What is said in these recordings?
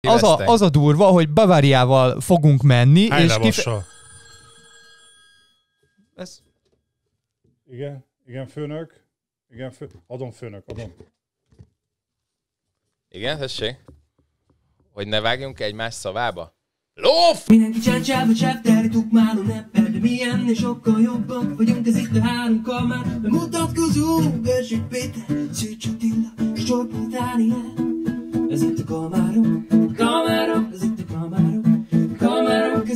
az a, az a durva, hogy Baváriával fogunk menni, Hány és kife- Ez... Igen, igen, főnök. Igen, fő... adom főnök, adom. Igen, tessék? Hogy ne vágjunk egymás szavába? Lóf! Mindenki csácsába csáptári tukmáló neppel De mi ennél sokkal jobbak vagyunk Ez itt a három kamár Bemutatkozunk Erzsik Péter, Szűcs Attila És Csorpó Dániel Ez itt a kamárok Kamárok, ez itt a kamárok Kamárok,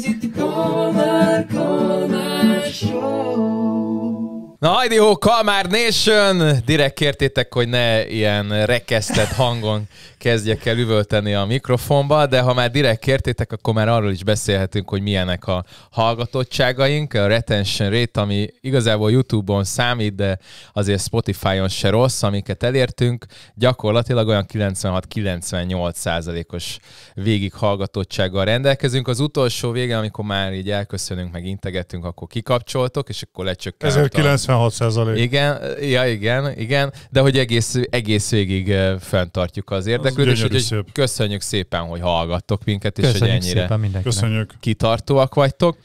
Na hajdi ho, Kalmár Nation! Direkt kértétek, hogy ne ilyen rekesztett hangon kezdjek el üvölteni a mikrofonba, de ha már direkt kértétek, akkor már arról is beszélhetünk, hogy milyenek a hallgatottságaink, a retention rate, ami igazából YouTube-on számít, de azért Spotify-on se rossz, amiket elértünk, gyakorlatilag olyan 96-98 százalékos végighallgatottsággal rendelkezünk. Az utolsó vége, amikor már így elköszönünk, meg integetünk, akkor kikapcsoltok, és akkor lecsökkent. Ezért 96 százalék. Igen, ja, igen, igen, de hogy egész, egész végig fenntartjuk az érdeklődést, úgyhogy szép. köszönjük szépen, hogy hallgattok minket, és hogy Köszönjük ennyire szépen mindenkinek. Köszönjük. kitartóak vagytok.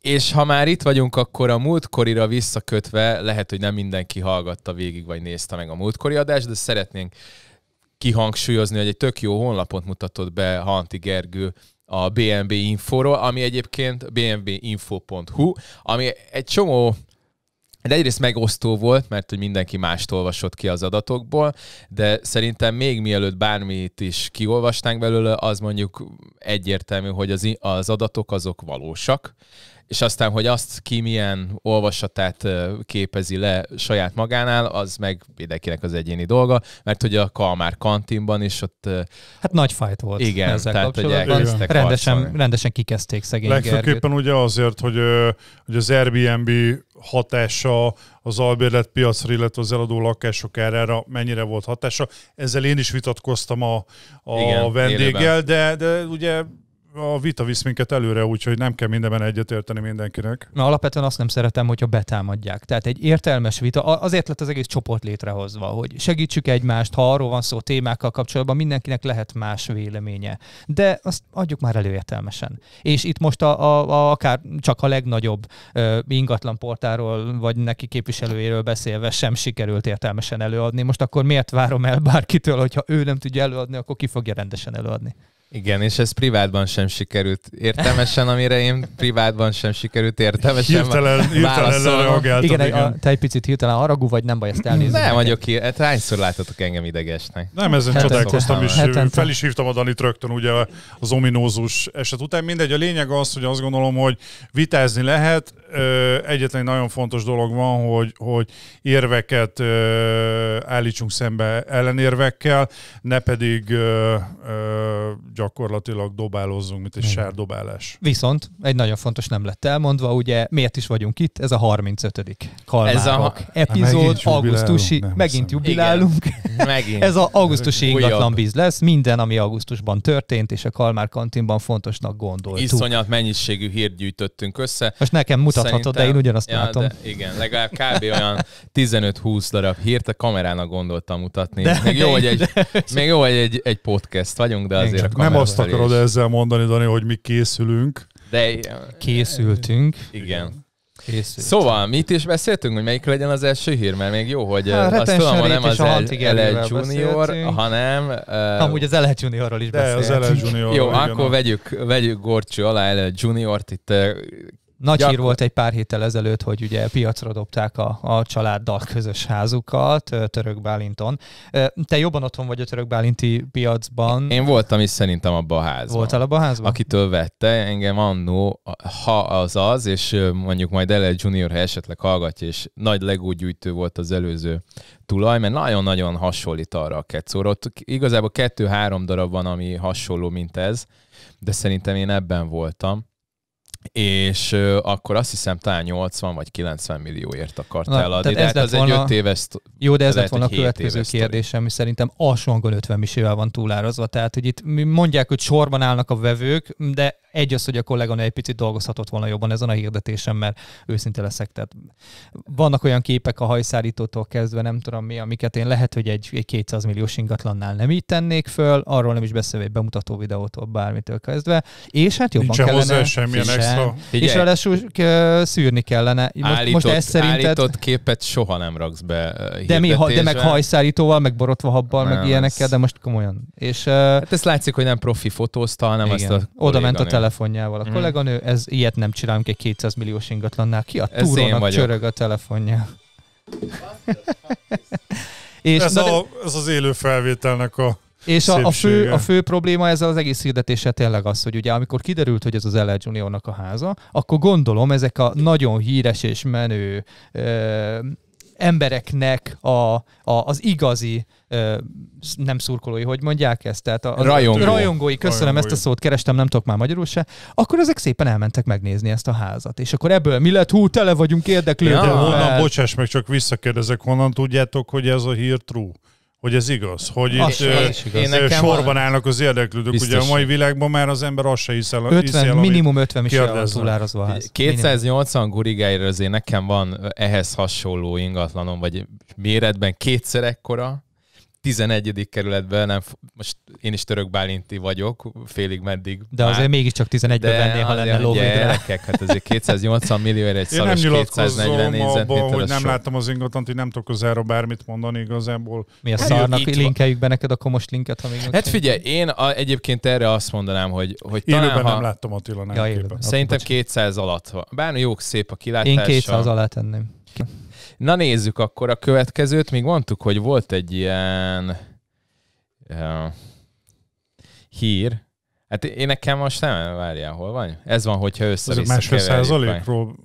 És ha már itt vagyunk, akkor a múltkorira visszakötve, lehet, hogy nem mindenki hallgatta végig, vagy nézte meg a múltkori adást, de szeretnénk kihangsúlyozni, hogy egy tök jó honlapot mutatott be Hanti Gergő a BNB Infóról, ami egyébként bnbinfo.hu, ami egy csomó de egyrészt megosztó volt, mert hogy mindenki mást olvasott ki az adatokból, de szerintem még mielőtt bármit is kiolvastánk belőle, az mondjuk egyértelmű, hogy az, az adatok azok valósak, és aztán, hogy azt ki milyen olvasatát képezi le saját magánál, az meg mindenkinek az egyéni dolga, mert hogy a Kalmár kantinban is ott Hát nagy fight volt Igen, ezzel tehát, hogy kapcsolatban. elkezdtek Rendesen, harcolni. rendesen kikezdték szegény Gergőt. Legfőképpen ugye azért, hogy, hogy az Airbnb hatása az albérlet piacra, illetve az eladó lakások árára mennyire volt hatása. Ezzel én is vitatkoztam a, a Igen, vendéggel, élőben. de, de ugye a vita visz minket előre, úgyhogy nem kell mindenben egyetérteni mindenkinek. Na, alapvetően azt nem szeretem, hogyha betámadják. Tehát egy értelmes vita, azért lett az egész csoport létrehozva, hogy segítsük egymást, ha arról van szó témákkal kapcsolatban, mindenkinek lehet más véleménye. De azt adjuk már elő értelmesen. És itt most a, a, a akár csak a legnagyobb ö, ingatlan portáról, vagy neki képviselőjéről beszélve sem sikerült értelmesen előadni. Most akkor miért várom el bárkitől, hogyha ő nem tudja előadni, akkor ki fogja rendesen előadni? Igen, és ez privátban sem sikerült értelmesen, amire én privátban sem sikerült értelmesen Hirtelen, hirtelen Igen, igen. A, te egy picit hirtelen haragú vagy, nem baj, ezt elnézni. Nem vagyok ki, hát hányszor láttatok engem idegesnek? Nem, ezen Hetente. csodálkoztam is. Hetente. Fel is hívtam a Danit rögtön ugye az ominózus eset után. Mindegy, a lényeg az, hogy azt gondolom, hogy vitázni lehet. Egyetlen egy nagyon fontos dolog van, hogy, hogy érveket állítsunk szembe ellenérvekkel, ne pedig gyakorlatilag dobálozzunk, mint egy sárdobálás. Viszont egy nagyon fontos nem lett elmondva, ugye miért is vagyunk itt, ez a 35. Kalmárok Ez a- epizód, Megint jubilálunk, augusztusi, nem megint hiszem. jubilálunk. Megint. Ez az augusztusi ingatlan biz lesz, minden, ami augusztusban történt, és a Kalmár kantinban fontosnak gondoltuk. Iszonyat mennyiségű hírt gyűjtöttünk össze. Most nekem mutathatod, de én ugyanazt ja, látom. De igen, legalább kb. olyan 15-20 darab hírt a kamerának gondoltam mutatni. De- még, jó, de- hogy egy, még jó, hogy egy, egy podcast vagyunk, de azért Igen. a Nem azt akarod ezzel mondani, Dani, hogy mi készülünk. De Készültünk. igen. Készült. Szóval mit is beszéltünk, hogy melyik legyen az első hír, mert még jó, hogy Hát, uh, azt tudom, hogy nem az Erővel Junior, beszéltünk. hanem... Uh, Amúgy az LH Juniorról is De az beszéltünk. LL Junior. jó, igen, akkor vegyük, vegyük Gorcső alá LL Juniort, itt uh, Nagy Gyakor- hír volt egy pár héttel ezelőtt, hogy ugye piacra dobták a, a családdal közös házukat Török Bálinton. Te jobban otthon vagy a Török Bálinti piacban. én voltam is szerintem abban a házban. Voltál abban a házban? akitől vette, engem annó, ha az az, és mondjuk majd LL Junior, ha esetleg hallgatja, és nagy legógyűjtő volt az előző tulaj, mert nagyon-nagyon hasonlít arra a kecóra. Ott igazából kettő-három darab van, ami hasonló, mint ez, de szerintem én ebben voltam. És ö, akkor azt hiszem talán 80 vagy 90 millióért akart Na, eladni. tehát De ez hát lett az egy volna- 5 éves Jó, de ez lett volna a következő kérdésem, ami szerintem alsó hangon 50 misével van túlárazva. Tehát, hogy itt mondják, hogy sorban állnak a vevők, de Egy az, hogy a kolléganő egy picit dolgozhatott volna jobban ezen a hirdetésen, mert őszinte leszek. Tehát vannak olyan képek a hajszárítótól kezdve, nem tudom mi, amiket én lehet, hogy egy, egy 200 milliós ingatlannál nem így tennék föl, arról nem is beszélve egy bemutató videótól, bármitől kezdve. És hát jobban Nincsen kellene... hozzá semmilyen Sem. extra. Figyelj. És ráadásul szűrni kellene. Most, Állított, most ez szerinted... állított képet soha nem raksz be De, mi, ha, de meg hajszárítóval, meg borotva habbal, meg ilyenekkel, de most komolyan. És Hát ez látszik, hogy nem profi fotózta, hanem azt a oda ment a kolléganő. Telefonjával a Mhm. kolléganő, ez ilyet nem csinálunk egy 200 milliós ingatlannál. Ki a Ez túrónak csörög a telefonja? és, Ez, na a, ez az élő felvételnek a... És a, a, fő, a fő probléma ezzel az egész hirdetéssel tényleg az, hogy ugye amikor kiderült, hogy ez az LL Juniornak a háza, akkor gondolom ezek a nagyon híres és menő ö, embereknek a, a, az igazi ö, nem szurkolói, hogy mondják ezt? Tehát a, a Rajongó. rajongói, köszönöm Rajongói. ezt a szót, kerestem, nem tudok már magyarul se, akkor ezek szépen elmentek megnézni ezt a házat. És akkor ebből mi lett? Hú, tele vagyunk érdeklődve. De Ja. honnan, bocsáss meg, csak visszakérdezek, honnan tudjátok, hogy ez a hír true? Hogy ez igaz? Hogy Az- itt az is igaz. Én nekem sorban állnak az érdeklődők. Ugye Biztos. a mai világban már az ember azt se hiszel, hiszi el, 50, amit- minimum 50 is túlárazva a ház. 280 gurigáira azért nekem van ehhez hasonló ingatlanom, vagy méretben kétszer ekkora, 11. kerületben, nem, most én is török bálinti vagyok, félig meddig. De már. azért mégiscsak 11-ben venné, ha lenne lóvédre. gyerekek, hát ezért 280 millióért egy Én nem szaros 240 nyilatkozom négyzetméter. hogy nem sok. láttam az ingatlant, hogy nem tudok az erről bármit mondani igazából. Mi a Hát szarnak, linkeljük be neked akkor most linket, ha még Hát figyelj, én a, egyébként erre azt mondanám, hogy, hogy talán, Élőben ha, nem láttam Attila, nem Ja. Szerintem Bocs. 200 alatt van. Bár jók szép a kilátása. Én 200 alá tenném. Na nézzük akkor a következőt. Még mondtuk, hogy volt egy ilyen uh, hír. Hát én nekem most nem, várjál, hol van? Ez van, hogyha Ez össze-vissza másfél százalékról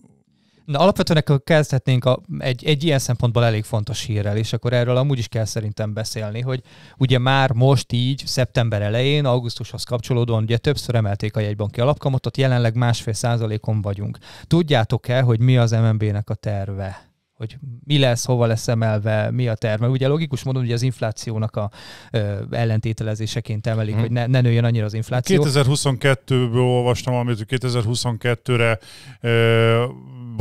Na, alapvetően akkor kezdhetnénk a, egy, egy ilyen szempontból elég fontos hírrel, és akkor erről amúgy is kell szerintem beszélni, hogy ugye már most így, szeptember elején, augusztushoz kapcsolódóan ugye többször emelték a jegybanki alapkamatot, jelenleg másfél százalékon vagyunk. Tudjátok-e, hogy mi az MNB-nek a terve? Hogy mi lesz, hova lesz emelve, mi a terve. Ugye logikus módon ugye az inflációnak a ö, ellentételezéseként emelik, Mhm. hogy ne, ne nőjön annyira az infláció. 2022-ből olvastam valamit, hogy 2022-re, ö,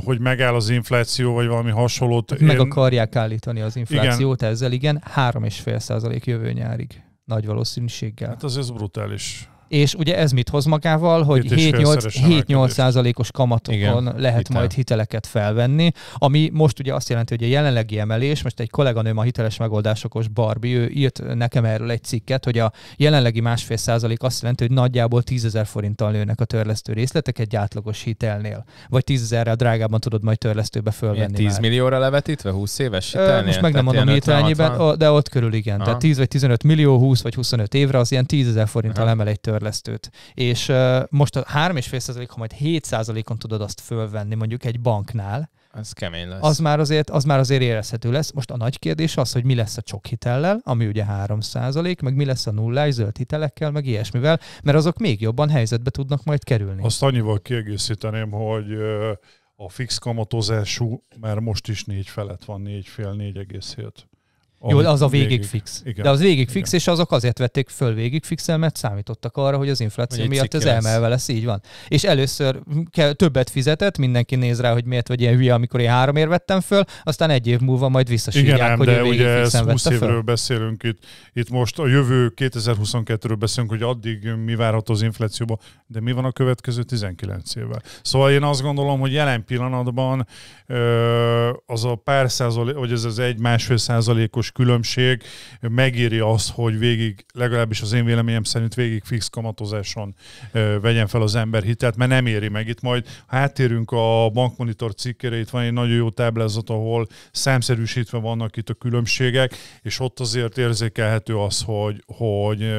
hogy megáll az infláció, vagy valami hasonlót. Meg Én- akarják állítani az inflációt igen. ezzel, igen, 3,5 százalék jövő nyárig. Nagy valószínűséggel. Hát az ez brutális. És ugye ez mit hoz magával, hogy Két és 7-8 félszeres 7-8 emelkedés. százalékos kamatokon Igen, lehet hitel. majd hiteleket felvenni, ami most ugye azt jelenti, hogy a jelenlegi emelés, most egy kolléganőm a hiteles megoldásokos Barbie, ő írt nekem erről egy cikket, hogy a jelenlegi másfél százalék azt jelenti, hogy nagyjából 10 ezer forinttal nőnek a törlesztő részletek egy átlagos hitelnél. Vagy 10 ezerrel drágában tudod majd törlesztőbe fölvenni 10 már. millióra levetítve, 20 éves Ö, hitelnél? Most meg nem Tehát mondom ilyen hirtelenjében, 50-60? ó, de ott körül igen. Aha. Tehát 10 vagy 15 millió, 20 vagy 25 évre az ilyen 10 ezer forinttal Aha. emel egy törlesztőt. És uh, most a 3,5% ha majd 7% on tudod azt fölvenni mondjuk egy banknál, Ez kemény lesz. az már, azért, az már azért érezhető lesz. Most a nagy kérdés az, hogy mi lesz a csok hitellel, ami ugye 3 meg mi lesz a nullás zöld hitelekkel, meg ilyesmivel, mert azok még jobban helyzetbe tudnak majd kerülni. Azt annyival kiegészíteném, hogy a fix kamatozású már most is négy felett van, négy fél, 4,7. Jó, az a végig fix. Igen. De az végig fix, Igen. és azok azért vették föl végig fixel, mert számítottak arra, hogy az infláció Hogy miatt ez cikki lesz. így van. És először kell, többet fizetett, mindenki néz rá, hogy miért vagy ilyen hülye, amikor én három ér vettem föl, aztán egy év múlva majd visszasírják, Igen, ám, hogy de végig ugye ez fixen 20 vette évről föl. beszélünk itt. Itt most a jövő 2022-ről beszélünk, hogy addig mi várható az inflációban, de mi van a következő 19 évvel. Szóval én azt gondolom, hogy jelen pillanatban az a pár százalék, vagy ez az egy-másfél százalékos különbség megéri azt, hogy végig, legalábbis az én véleményem szerint végig fix kamatozáson vegyen fel az ember hitelt, mert nem éri meg. Itt majd ha áttérünk a bankmonitor cikkére, itt van egy nagyon jó táblázat, ahol számszerűsítve vannak itt a különbségek, és ott azért érzékelhető az, hogy, hogy,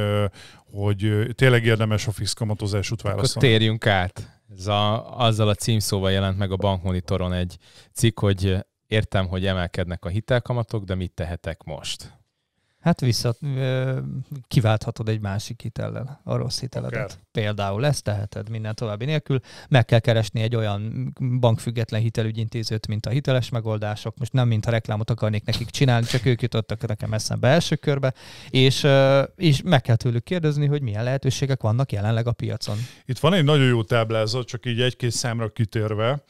hogy tényleg érdemes a fix kamatozásút Akkor választani. térjünk át. Ez a, azzal a címszóval jelent meg a bankmonitoron egy cikk, hogy értem, hogy emelkednek a hitelkamatok, de mit tehetek most? Hát vissza, kiválthatod egy másik hitellel a rossz hiteledet. Akár. Például ezt teheted minden további nélkül. Meg kell keresni egy olyan bankfüggetlen hitelügyintézőt, mint a hiteles megoldások. Most nem mintha reklámot akarnék nekik csinálni, csak ők jutottak nekem eszembe első körbe. És, és meg kell tőlük kérdezni, hogy milyen lehetőségek vannak jelenleg a piacon. Itt van egy nagyon jó táblázat, csak így egy-két számra kitérve.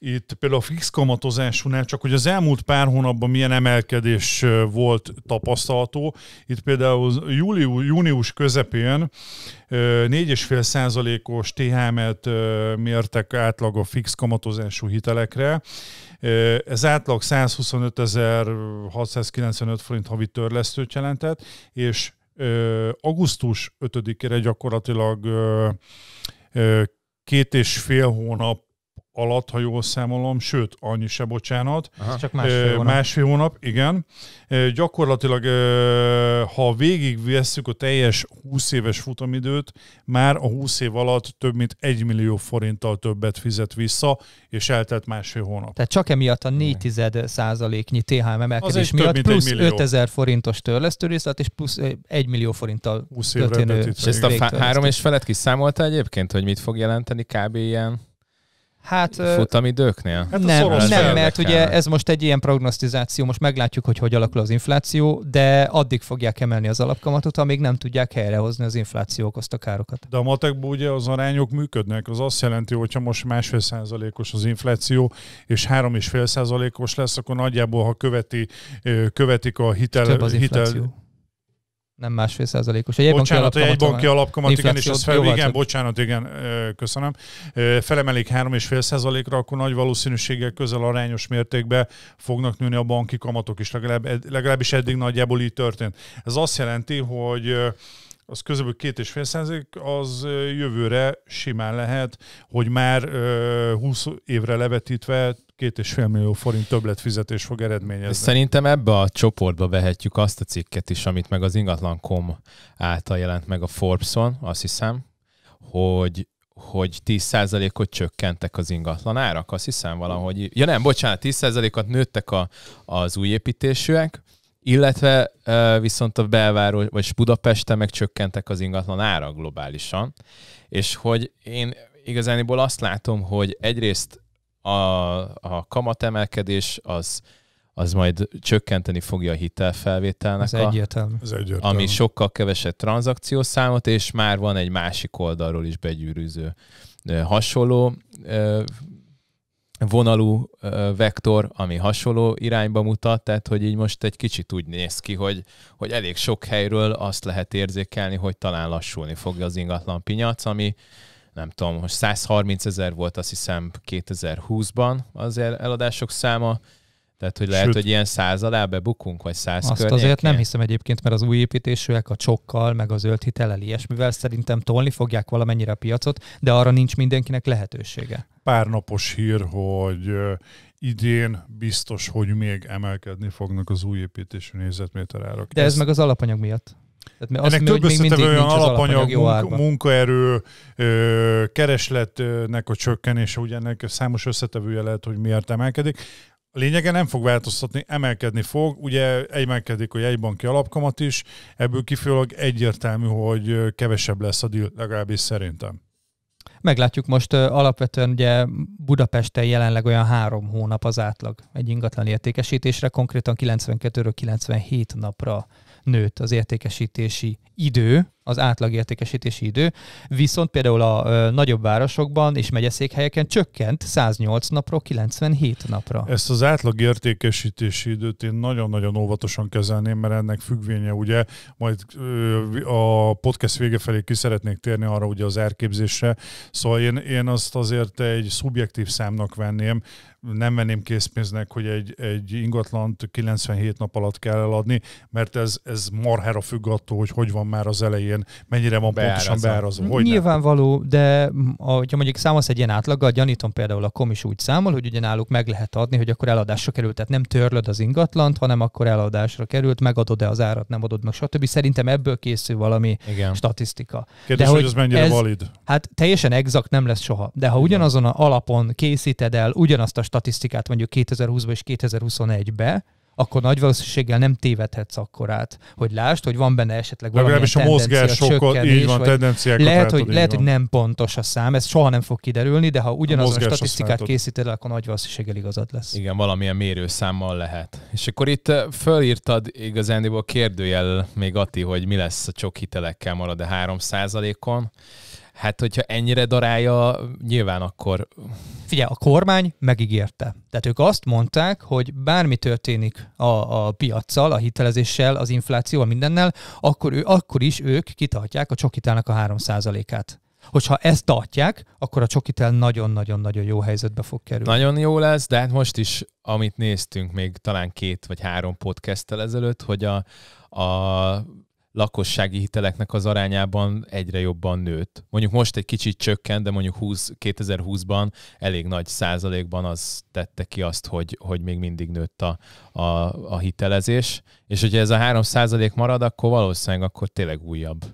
Itt például a fix kamatozásúnál csak, hogy az elmúlt pár hónapban milyen emelkedés volt tapasztalható. Itt például július, június közepén ö, 4,5 százalékos THM-et mértek átlag a fix kamatozású hitelekre. Ez átlag 125.695 forint havi törlesztőt jelentett, és augusztus 5-ére gyakorlatilag két és fél hónap alatt, ha jól számolom, sőt, annyi se, bocsánat. Aha. Csak másfél hónap. Másfél hónap, igen. Gyakorlatilag, ha végig vesszük a teljes 20 éves futamidőt, már a 20 év alatt több mint 1 millió forinttal többet fizet vissza, és eltelt másfél hónap. Tehát csak emiatt a 4 százaléknyi THM emelkedés miatt plusz millió. 5000 forintos törlesztőrészlet és plusz 1 millió forinttal 20 évre történő. És ezt a három és felet kiszámolta egyébként, hogy mit fog jelenteni kb. ilyen Hát futamidőknél? Hát a nem, nem mert ugye ez most egy ilyen prognosztizáció, most meglátjuk, hogy hogy alakul az infláció, de addig fogják emelni az alapkamatot, amíg nem tudják helyrehozni az infláció okozta károkat. De a matekban ugye az arányok működnek. Az azt jelenti, hogy ha most másfél százalékos az infláció, és három és fél százalékos lesz, akkor nagyjából, ha követi, követik a hitel... Több az hitel infláció. Nem másfél százalékos. Egy Bocsánat, egy banki alapkamat, igen, és az fel, igen, több. bocsánat, igen. Ö, Felemelik 3,5 százalékra, akkor nagy valószínűséggel közel arányos mértékben fognak nőni a banki kamatok is, legalább, legalábbis eddig nagyjából így történt. Ez azt jelenti, hogy az közöbből két és fél százalék, az jövőre simán lehet, hogy már ö, 20 évre levetítve két és fél millió forint többletfizetés fog eredményezni. Szerintem ebbe a csoportba vehetjük azt a cikket is, amit meg az ingatlan.com által jelent meg a Forbes-on, azt hiszem, hogy hogy 10%-ot csökkentek az ingatlan árak, azt hiszem valahogy. Ja nem, bocsánat, 10%-ot nőttek a, az új építésűek, illetve viszont a belváros, vagy Budapesten meg csökkentek az ingatlan árak globálisan, és hogy én igazániból azt látom, hogy egyrészt a, a kamatemelkedés az, az majd csökkenteni fogja a hitelfelvételnek Ez a, egyértelmű. Ez egyértelmű. ami sokkal kevesebb tranzakciós számot, és már van egy másik oldalról is begyűrűző hasonló vonalú vektor, ami hasonló irányba mutat, tehát hogy így most egy kicsit úgy néz ki, hogy, hogy elég sok helyről azt lehet érzékelni, hogy talán lassulni fogja az ingatlan piac, ami nem tudom, most 130 ezer volt azt hiszem 2020-ban az el- eladások száma, tehát hogy lehet, Sőt. hogy ilyen száz alá bebukunk, vagy száz Azt környékén. azért nem hiszem egyébként, mert az új építésűek a csokkal, meg a zöld hitellel ilyesmivel szerintem tolni fogják valamennyire a piacot, de arra nincs mindenkinek lehetősége. pár napos hír, hogy idén biztos, hogy még emelkedni fognak az új építésű négyzetméter árak. De ez meg az alapanyag miatt. Tehát mi azt ennek több összetevő olyan az alapanyag, jó munka, árban. munkaerő, ö, keresletnek a csökkenése, ugye ennek számos összetevője lehet, hogy miért emelkedik. A lényege nem fog változtatni, emelkedni fog. Ugye emelkedik a jegybanki alapkamat is, ebből kifolyólag egyértelmű, hogy kevesebb lesz a deal, legalábbis szerintem. Meglátjuk most alapvetően ugye Budapesten jelenleg olyan három hónap az átlag egy ingatlan értékesítésre, konkrétan 92-ről 97 napra nőtt az értékesítési idő, az átlag értékesítési idő, viszont például a ö, nagyobb városokban és megyeszékhelyeken csökkent 108 napról 97 napra. Ezt az átlag értékesítési időt én nagyon-nagyon óvatosan kezelném, mert ennek függvénye ugye, majd ö, a podcast vége felé ki szeretnék térni arra ugye az árképzésre, szóval én, én azt azért egy szubjektív számnak venném, nem venném készpénznek, hogy egy, egy ingatlant 97 nap alatt kell eladni, mert ez, ez marhára függ attól, hogy hogy van már az elején, mennyire van pontosan Beárazva. beárazva. Hogy nem. Nyilvánvaló, de m, ha mondjuk számolsz egy ilyen átlaggal, gyanítom például a kom is úgy számol, hogy ugye náluk meg lehet adni, hogy akkor eladásra került, tehát nem törlöd az ingatlant, hanem akkor eladásra került, megadod-e az árat, nem adod meg, stb. Szerintem ebből készül valami Igen. statisztika. Kérdés, de hogy hogy ez mennyire ez- valid. Hát teljesen exakt nem lesz soha, de ha ugyanazon a alapon készíted el ugyanazt a statisztikát mondjuk 2020-ba és 2021-be, akkor nagy valószínűséggel nem tévedhetsz akkor át, hogy lásd, hogy van benne esetleg valamilyen Legalábbis a mozgásokat, így van, tendenciákat lehet, látod, hogy, így lehet, hogy van. nem pontos a szám, ez soha nem fog kiderülni, de ha ugyanazon a azt statisztikát készíted, el, akkor nagy valószínűséggel igazad lesz. Igen, valamilyen mérőszámmal lehet. És akkor itt eh, fölírtad igazándiból kérdőjel még Ati, hogy mi lesz a csok hitelekkel marad a 3%-on. Hát, hogyha ennyire darálja, nyilván akkor Figyelj, a kormány megígérte. Tehát ők azt mondták, hogy bármi történik a, a piaccal, a hitelezéssel, az inflációval, mindennel, akkor, ő, akkor is ők kitartják a csokitelnek a 3%-át. Hogyha ezt tartják, akkor a csokitel nagyon-nagyon-nagyon jó helyzetbe fog kerülni. nagyon jó lesz, de hát most is, amit néztünk még talán két vagy három podcasttel ezelőtt, hogy a, a lakossági hiteleknek az arányában egyre jobban nőtt. Mondjuk most egy kicsit csökkent, de mondjuk 20, 2020-ban elég nagy százalékban az tette ki azt, hogy, hogy még mindig nőtt a, a, a hitelezés. És hogyha ez a 3 százalék marad, akkor valószínűleg akkor tényleg újabb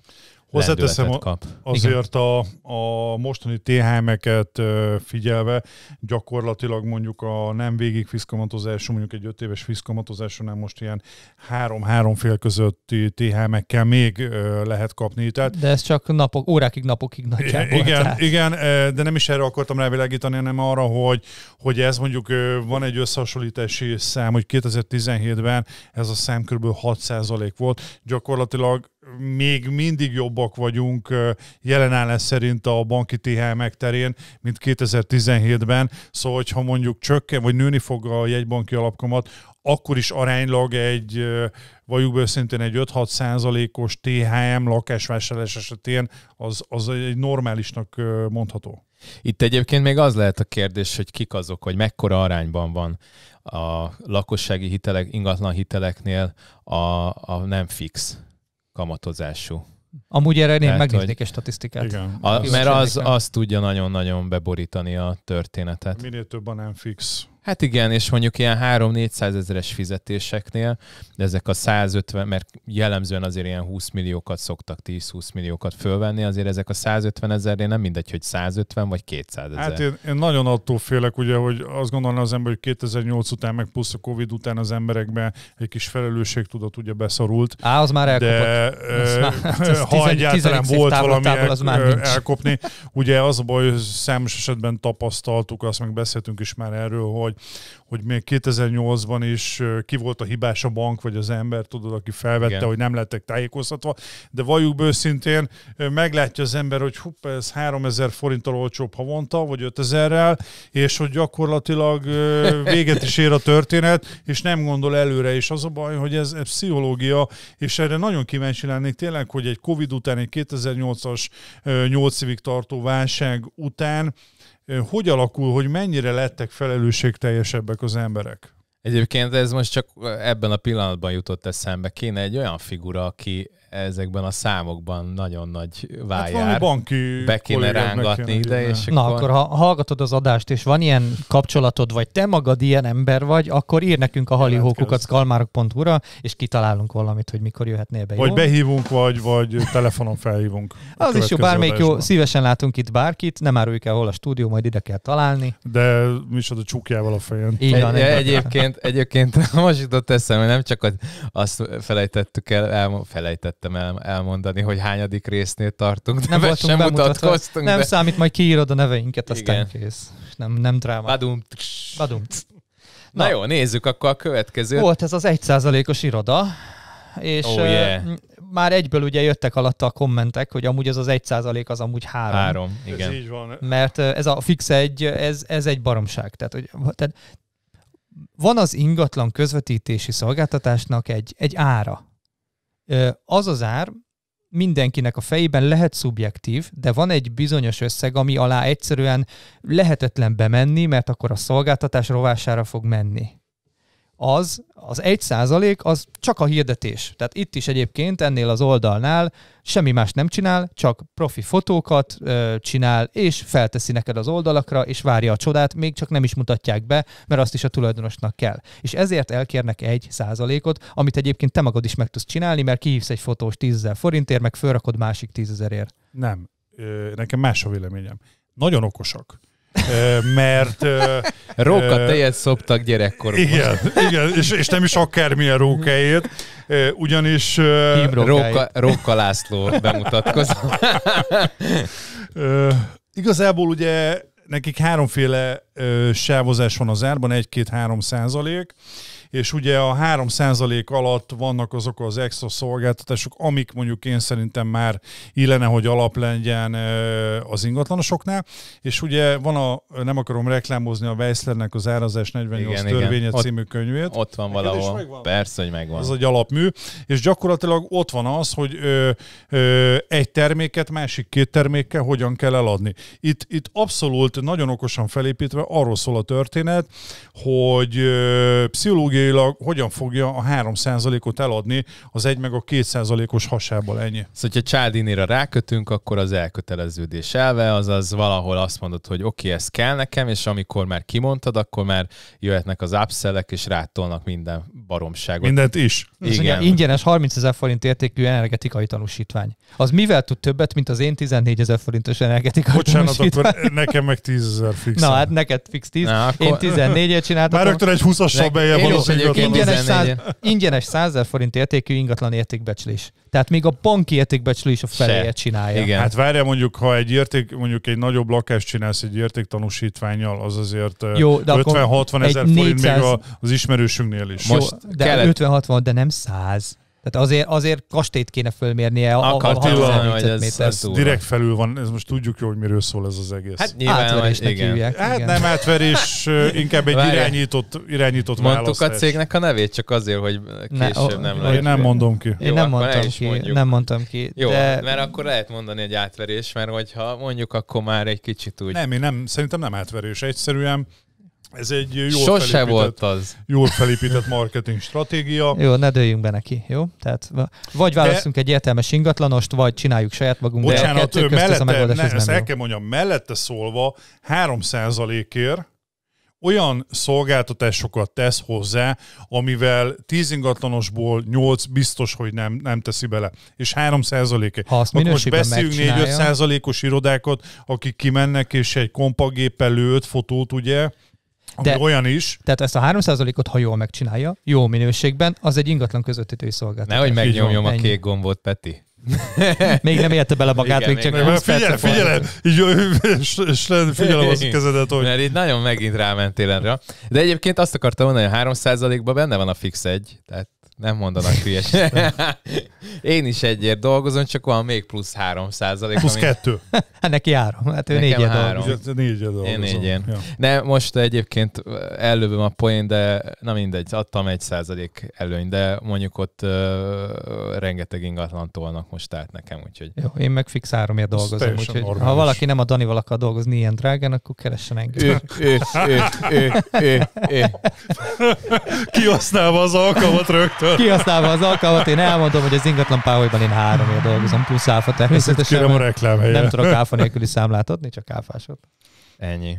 Hozzáteszem, kap. Azért a, a mostani THM-eket figyelve gyakorlatilag mondjuk a nem végig fiszkamatozású, mondjuk egy öt éves fiszkamatozásonál most ilyen három-három fél közötti THM-ekkel még lehet kapni. Tehát De ez csak napok, órákig, napokig nagyjából. igen, tehát- igen, de nem is erre akartam rávilágítani, hanem arra, hogy, hogy ez mondjuk van egy összehasonlítási szám, hogy 2017-ben ez a szám kb. 6% volt. Gyakorlatilag még mindig jobbak vagyunk jelenállás szerint a banki THM-ek terén, mint 2017-ben. Szóval, hogyha mondjuk csökken, vagy nőni fog a jegybanki alapkamat, akkor is aránylag egy, valljuk be őszintén, egy 5-6 százalékos THM lakásvásárlás esetén az, az egy normálisnak mondható. Itt egyébként még az lehet a kérdés, hogy kik azok, hogy mekkora arányban van a lakossági hitelek, ingatlan hiteleknél a, a nem fix kamatozású. Amúgy erre én Tehát, megnéznék hogy- egy statisztikát. Igen. A, mert az, az tudja nagyon-nagyon beborítani a történetet. Minél több a nem fix. Hát igen, és mondjuk ilyen 3-400 ezeres fizetéseknél, de ezek a 150, mert jellemzően azért ilyen 20 milliókat szoktak, 10-20 milliókat fölvenni, azért ezek a 150 ezernél nem mindegy, hogy 150 vagy 200 ezer. Hát én, én nagyon attól félek, ugye, hogy azt gondolna az ember, hogy 2008 után, meg plusz a Covid után az emberekben egy kis felelősségtudat ugye beszorult. Á, az már elkapott. De Az már- az ha tizen- egyáltalán volt távlatából valami az már el, nincs. elkopni, ugye az a baj, hogy számos esetben tapasztaltuk, azt meg beszéltünk is már erről, hogy, hogy még 2008-ban is ki volt a hibás a bank, vagy az ember, tudod, aki felvette, Igen. hogy nem lettek tájékoztatva, de valljuk őszintén, meglátja az ember, hogy hupp, ez 3000 forinttal olcsóbb havonta, vagy 5000-rel, és hogy gyakorlatilag véget is ér a történet, és nem gondol előre, és az a baj, hogy ez, ez pszichológia, és erre nagyon kíváncsi lennék tényleg, hogy egy Covid után, egy 2008-as ö, 8 évig tartó válság után hogy alakul, hogy mennyire lettek felelősségteljesebbek az emberek? Egyébként ez most csak ebben a pillanatban jutott eszembe. Kéne egy olyan figura, aki ezekben a számokban nagyon nagy Hát vájár. valami banki be kéne rángatni kéne ide, és Na, akkor... akkor ha hallgatod az adást, és van ilyen kapcsolatod, vagy te magad ilyen ember vagy, akkor ír nekünk a halihókukat kalmárok.hu-ra, és kitalálunk valamit, hogy mikor jöhetnél be. Vagy jó? behívunk, vagy, vagy telefonon felhívunk. a Az is jó, bármelyik jó, szívesen látunk itt bárkit, nem áruljuk el hol a stúdió, majd ide kell találni. De micsoda csukjával a fején. Így van, Egy, egy- egyébként, egyébként most jutott eszembe, nem csak az- azt felejtettük el, elmo- felejtettem el, elmondani, hogy hányadik résznél tartunk, de Nem be voltunk sem bemutatva. mutatkoztunk. Nem de... számít, majd kiírod a neveinket, aztán Igen. kész. Nem, nem dráma. Badum. Badum. Na, Na. jó, nézzük akkor a következőt. Volt ez az 1%-os iroda, és Oh, yeah. már egyből ugye jöttek alatta a kommentek, hogy amúgy az az 1% az amúgy három. Három, Ez igen. így van. Mert ez a fix egy, ez, ez egy baromság. Tehát, hogy, tehát van az ingatlan közvetítési szolgáltatásnak egy, egy ára. Az az ár mindenkinek a fejében lehet szubjektív, de van egy bizonyos összeg, ami alá egyszerűen lehetetlen bemenni, mert akkor a szolgáltatás rovására fog menni. Az, az egy százalék, az csak a hirdetés. Tehát itt is egyébként ennél az oldalnál semmi más nem csinál, csak profi fotókat ö, csinál, és felteszi neked az oldalakra, és várja a csodát, még csak nem is mutatják be, mert azt is a tulajdonosnak kell. És ezért elkérnek egy százalékot, amit egyébként te magad is meg tudsz csinálni, mert kihívsz egy fotós 10 000 forintért, meg fölrakod másik 10 000ért. Nem. Nekem más a véleményem. Nagyon okosak. Mert Róka tejet szoptak gyerekkorukban. igen, igen és, és nem is akármilyen rókáért, ugyanis. Róka, Róka László bemutatkozó. Ö, igazából ugye nekik háromféle sávozás van az árban, 1-2-3 százalék, és ugye a 3 százalék alatt vannak azok az extra szolgáltatások, amik mondjuk én szerintem már illene, hogy alap legyen az ingatlanosoknál, és ugye van a, nem akarom reklámozni a Weisslernek az Árazás 48 Igen, igen, igen. törvénye Ott- című könyvét, Ott van Neked is valahol. Persze, hogy megvan. az egy alapmű, és gyakorlatilag ott van az, hogy ö, ö, egy terméket másik két termékkel hogyan kell eladni. Itt, itt abszolút nagyon okosan felépítve arról szól a történet, hogy ö, pszichológiailag hogyan fogja a 3%-ot eladni az 1 meg a 2%-os hasából ennyi. Szóval, hogyha Csáldinira rákötünk, akkor az elköteleződés elve, azaz valahol azt mondod, hogy oké, okay, ez kell nekem, és amikor már kimondtad, akkor már jöhetnek az upsellek, és rátolnak minden baromságot. Mindent is. Igen. ingyenes 30 ezer forint értékű energetikai tanúsítvány. Az mivel tud többet, mint az én 14 ezer forintos energetikai Bocsánat, tanúsítvány? akkor nekem meg 10 ezer fix. Na hát neked fix 10, Na, akkor- én 14-et csináltam. Már rögtön egy 20-assal Nek- beljebb van is egyébként ingatlan. ingyenes, 100, 14. ingyenes 100 ezer forint értékű ingatlan értékbecslés. Tehát még a banki értékbecslés a feléje csinálja. Igen. Hát várja mondjuk, ha egy érték, mondjuk egy nagyobb lakást csinálsz egy értéktanúsítványjal, az azért ö, Jó, de akkor 50-60 egy ezer forint 400 még a, az ismerősünknél is. Most Jó, de kellett- 50-60, de nem 100. Tehát azért, azért kastélyt kéne fölmérnie a, a, a Akartam 60 mondani, hogy ez- ez direkt felül van, ez most tudjuk jó, hogy miről szól ez az egész. Hát nyilván, Átverésnek igen. hívják. Hát igen. nem átverés, inkább egy irányított, irányított Mondtuk a választás. cégnek a nevét, csak azért, hogy Ne, később ó, nem lehet. Én nem mondom ki. Én Jó, nem ne mondtam ki, mondjuk. nem mondtam ki. Jó, de mert akkor lehet mondani egy átverés, mert hogyha mondjuk, akkor már egy kicsit úgy... Nem, én nem, szerintem nem átverés. Egyszerűen ez egy jól Sose felépített, volt az. jól felépített marketing stratégia. Jó, ne dőljünk be neki, jó? Tehát vagy választunk egy értelmes ingatlanost, vagy csináljuk saját magunk. de a Bocsánat, kettő ő közt ez a mellette, megoldás, ne, ez ezt el kell mondjam, mellette szólva 3%-ért olyan szolgáltatásokat tesz hozzá, amivel 10 ingatlanosból 8 biztos, hogy nem, nem teszi bele. És 3 százaléke. Ha azt Akkor most beszéljünk 4-5 megcsinálja. százalékos irodákat, akik kimennek, és egy kompagéppel lő 5 fotót, ugye, ami De- olyan is. Tehát ezt a 3%-ot, ha jól megcsinálja, jó minőségben, az egy ingatlan közvetítői szolgáltatás. Nehogy megnyomjam a Ennyi. kék gombot, Peti. Még nem érte bele magát, Igen, még csak még 20 Figyelj, figyelem, így, figyelem az kezedet, hogy Mert itt nagyon megint rámentél erre. De egyébként azt akartam mondani, hogy 3%-ban benne van a fix egy, tehát nem mondanak hülyes. Én is egyért dolgozom, csak van még plusz 3 százalék. plusz kettő. Hát neki három, hát ő négyen három. dolgozik. Négyed dolgozol. Én négyen. Ja. De most egyébként ellövöm a poén, de na mindegy, adtam egy százalék előny, de mondjuk ott uh, rengeteg ingatlan tolnak most át nekem, úgyhogy Jó, én meg fix háromért dolgozom, úgyhogy normális. ha valaki nem a Danival akar dolgozni ilyen drágán, akkor keressen engem. ő, ő, ő, ő, ő, ő. Kihasználva az alkalmat rögtön. Kihasználva az alkalmat, én elmondom, hogy az ingatlan páholyban én háromért dolgozom, plusz áfa természetesen. Kérem a reklám helye. Nem tudok áfa nélküli számlát adni, csak áfásot. Ennyi.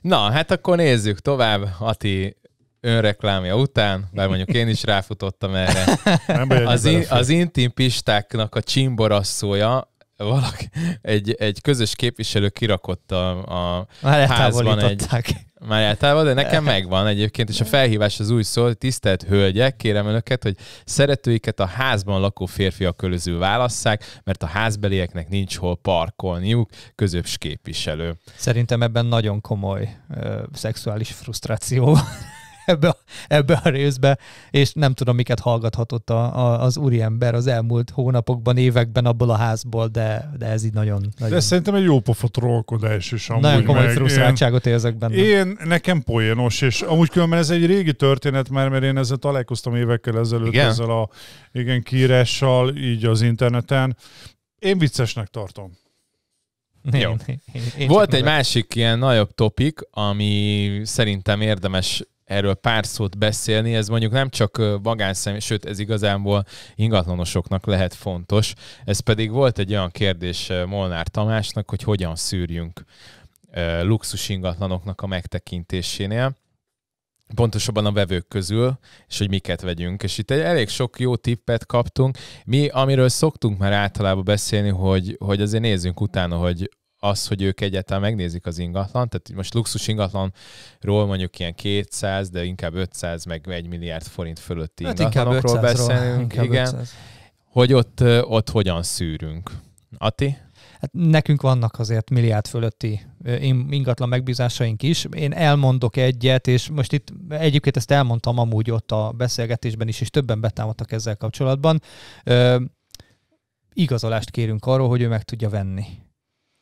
Na, hát akkor nézzük tovább Ati önreklámja után, bár mondjuk én is ráfutottam erre. Nem baj, Az, in, az intim pistáknak a csimborasszója, valaki, egy, egy közös képviselő kirakott a, a házban egy. Már általában, de nekem megvan egyébként, és a felhívás az új szól, tisztelt hölgyek, kérem önöket, hogy szeretőiket a házban lakó férfiak közül válasszák, mert a házbelieknek nincs hol parkolniuk, közös képviselő. Szerintem ebben nagyon komoly ö, szexuális frusztráció ebbe a, ebbe a részbe, és nem tudom, miket hallgathatott a, a, az úriember az elmúlt hónapokban, években abból a házból, de, de ez így nagyon, De nagyon, ez szerintem egy jó pofa trollkodás is amúgy. nagyon komoly meg frusztráltságot érzek benne. Én, nekem poénos, és amúgy különben ez egy régi történet már, mert én ezzel találkoztam évekkel ezelőtt Igen? ezzel a igen, kiírással, így az interneten. Én viccesnek tartom. Én, Jó. én, én, én Volt egy másik ilyen nagyobb topik, ami szerintem érdemes erről pár szót beszélni, ez mondjuk nem csak magánszemély, sőt ez igazából ingatlanosoknak lehet fontos, ez pedig volt egy olyan kérdés Molnár Tamásnak, hogy hogyan szűrjünk luxus ingatlanoknak a megtekintésénél, pontosabban a vevők közül, és hogy miket vegyünk. És itt egy elég sok jó tippet kaptunk. Mi, amiről szoktunk már általában beszélni, hogy, hogy azért nézzünk utána, hogy az, hogy ők egyáltalán megnézik az ingatlan, tehát most luxus ingatlanról mondjuk ilyen 200, de inkább 500, meg 1 milliárd forint fölötti Hát ingatlanokról 500-ról, beszélünk, igen, 500. hogy ott, ott hogyan szűrünk. Ati? Hát nekünk vannak azért milliárd fölötti ingatlan megbízásaink is. Én elmondok egyet, és most itt egyébként ezt elmondtam amúgy ott a beszélgetésben is, és többen betámadtak ezzel kapcsolatban. Ö, igazolást kérünk arról, hogy ő meg tudja venni.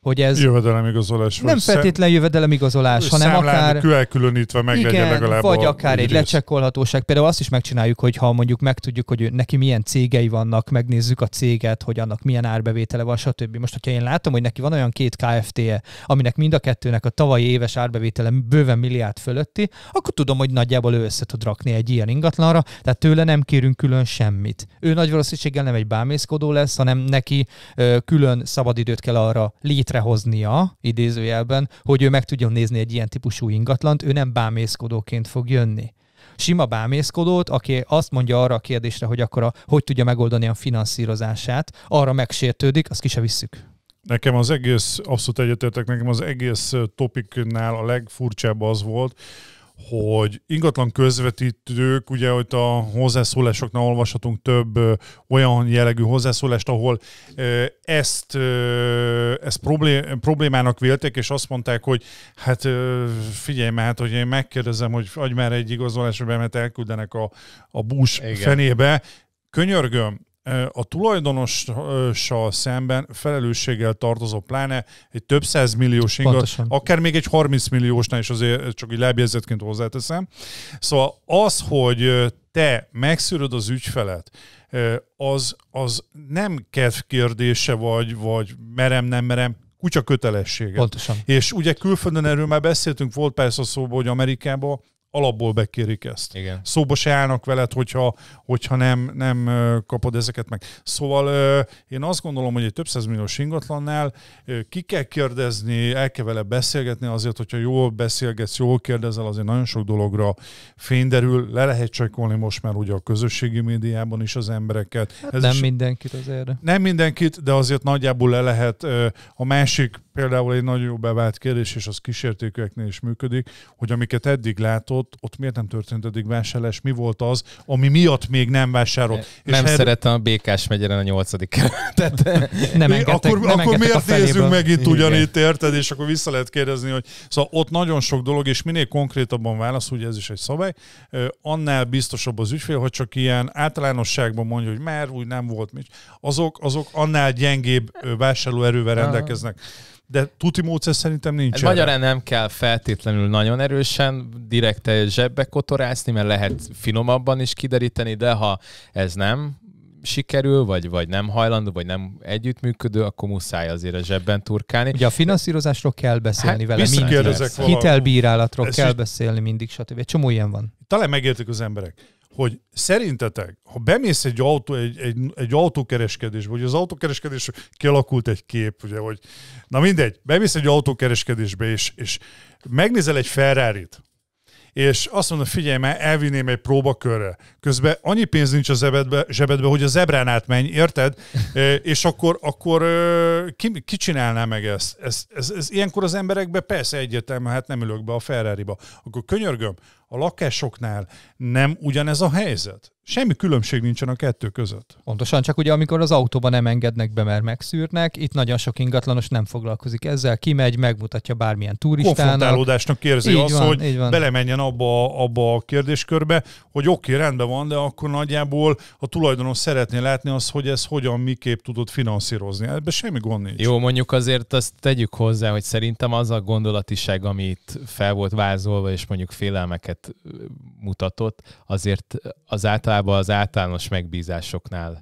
Hogy ez Jövedelemigazolás. nem feltétlen jövedelemigazolás, hanem akár elkülönítve meg igen, legalább vagy akár egy rész. lecsekkolhatóság. Például azt is megcsináljuk, hogy ha mondjuk megtudjuk, hogy neki milyen cégei vannak, megnézzük a céget, hogy annak milyen árbevétele van, stb. Most, hogyha én látom, hogy neki van olyan két KFT-je, aminek mind a kettőnek a tavalyi éves árbevétele bőven milliárd fölötti, akkor tudom, hogy nagyjából ő össze tud rakni egy ilyen ingatlanra, tehát tőle nem kérünk külön semmit. Ő nagy valószínűséggel nem egy bámészkodó lesz, hanem neki ö, külön szabadidőt kell arra létrehoznia, idézőjelben, hogy ő meg tudjon nézni egy ilyen típusú ingatlant, ő nem bámészkodóként fog jönni. Sima bámészkodót, aki azt mondja arra a kérdésre, hogy akkor a, hogy tudja megoldani a finanszírozását, arra megsértődik, azt ki se visszük. Nekem az egész, abszolút egyetértek, nekem az egész topiknál a legfurcsább az volt, hogy ingatlan közvetítők, ugye, hogy a hozzászólásoknál olvashatunk több ö, olyan jellegű hozzászólást, ahol ö, ezt, ö, ezt problém, problémának vélték, és azt mondták, hogy hát ö, figyelj már, hát, hogy én megkérdezem, hogy adj már egy igazolásra be, mert elküldenek a, a bús Igen. fenébe. Könyörgöm, a tulajdonossal szemben felelősséggel tartozó, pláne egy több száz milliós ingatlan, akár még egy 30 milliósnál is azért csak egy lábjegyzetként hozzáteszem. Szóval az, hogy te megszűröd az ügyfelet, az, az nem kedv kérdése, vagy, vagy merem, nem merem, kutya kötelessége. Pontosan. És ugye külföldön erről már beszéltünk, volt persze szóba, hogy Amerikában alapból bekérik ezt. Igen. Szóba se állnak veled, hogyha, hogyha nem, nem kapod ezeket meg. Szóval én azt gondolom, hogy egy több milliós ingatlannál ki kell kérdezni, el kell vele beszélgetni azért, hogyha jól beszélgetsz, jól kérdezel, azért nagyon sok dologra fény derül, le lehet csekkolni most már ugye a közösségi médiában is az embereket. Hát Ez nem is- mindenkit azért. nem mindenkit, de azért nagyjából le lehet. A másik például egy nagyon jó bevált kérdés, és az kísértékeknél is működik, hogy amiket eddig látott, ott miért nem történt eddig vásárlás, mi volt az, ami miatt még nem vásárolt. Nem erről- szeretem a Békás megyeren a nyolcadik kerületet. Nem engedtek, akkor, nem akkor miért nézzünk megint Igen. ugyanitt, érted? És akkor vissza lehet kérdezni, hogy szóval ott nagyon sok dolog, és minél konkrétabban válasz, ugye ez is egy szabály, annál biztosabb az ügyfél, hogy csak ilyen általánosságban mondja, hogy már úgy nem volt mit. Azok, azok annál gyengébb vásárlóerővel rendelkeznek. De tuti módszer szerintem nincs. Hát magyarán nem kell feltétlenül nagyon erősen direkt egy zsebbe kotorászni, mert lehet finomabban is kideríteni, de ha ez nem sikerül, vagy, vagy nem hajlandó, vagy nem együttműködő, akkor muszáj azért a zsebben turkálni. Ugye a finanszírozásról kell beszélni Hát, vele mindig. Hitelbírálatról Ez kell is- beszélni mindig, stb. Egy csomó ilyen van. talán megértik az emberek, hogy szerintetek, ha bemész egy, autó, egy, egy, egy autókereskedésbe, hogy az autókereskedés kialakult egy kép, ugye, hogy na mindegy, bemész egy autókereskedésbe, és, és megnézel egy Ferrari-t, és azt mondod, figyelj már, elvinném egy próbakörre. Közben annyi pénz nincs a zsebedbe, zsebedbe hogy a zebrán átmenj, érted? E, és akkor, akkor ki, ki csinálná meg ezt? Ez, ez, ez? Ilyenkor az emberekbe persze egyértelmű, hát nem ülök be a Ferrari-ba. Akkor könyörgöm, a lakásoknál nem ugyanez a helyzet. Semmi különbség nincsen a kettő között. Pontosan, csak ugye amikor az autóban nem engednek be, mert megszűrnek, itt nagyon sok ingatlanos nem foglalkozik ezzel, kimegy, megmutatja bármilyen turistának. konfrontálódásnak érzi Így azt, van, hogy így van. belemenjen abba, abba a kérdéskörbe, hogy oké, okay, rendben van, de akkor nagyjából a tulajdonos szeretné látni azt, hogy ez hogyan, miképp tudod finanszírozni. Ebben semmi gond nincs. Jó, mondjuk azért azt tegyük hozzá, hogy szerintem az a gondolatiság, amit fel volt vázolva, és mondjuk félelmeket ö, mutatott, azért az általában az általános megbízásoknál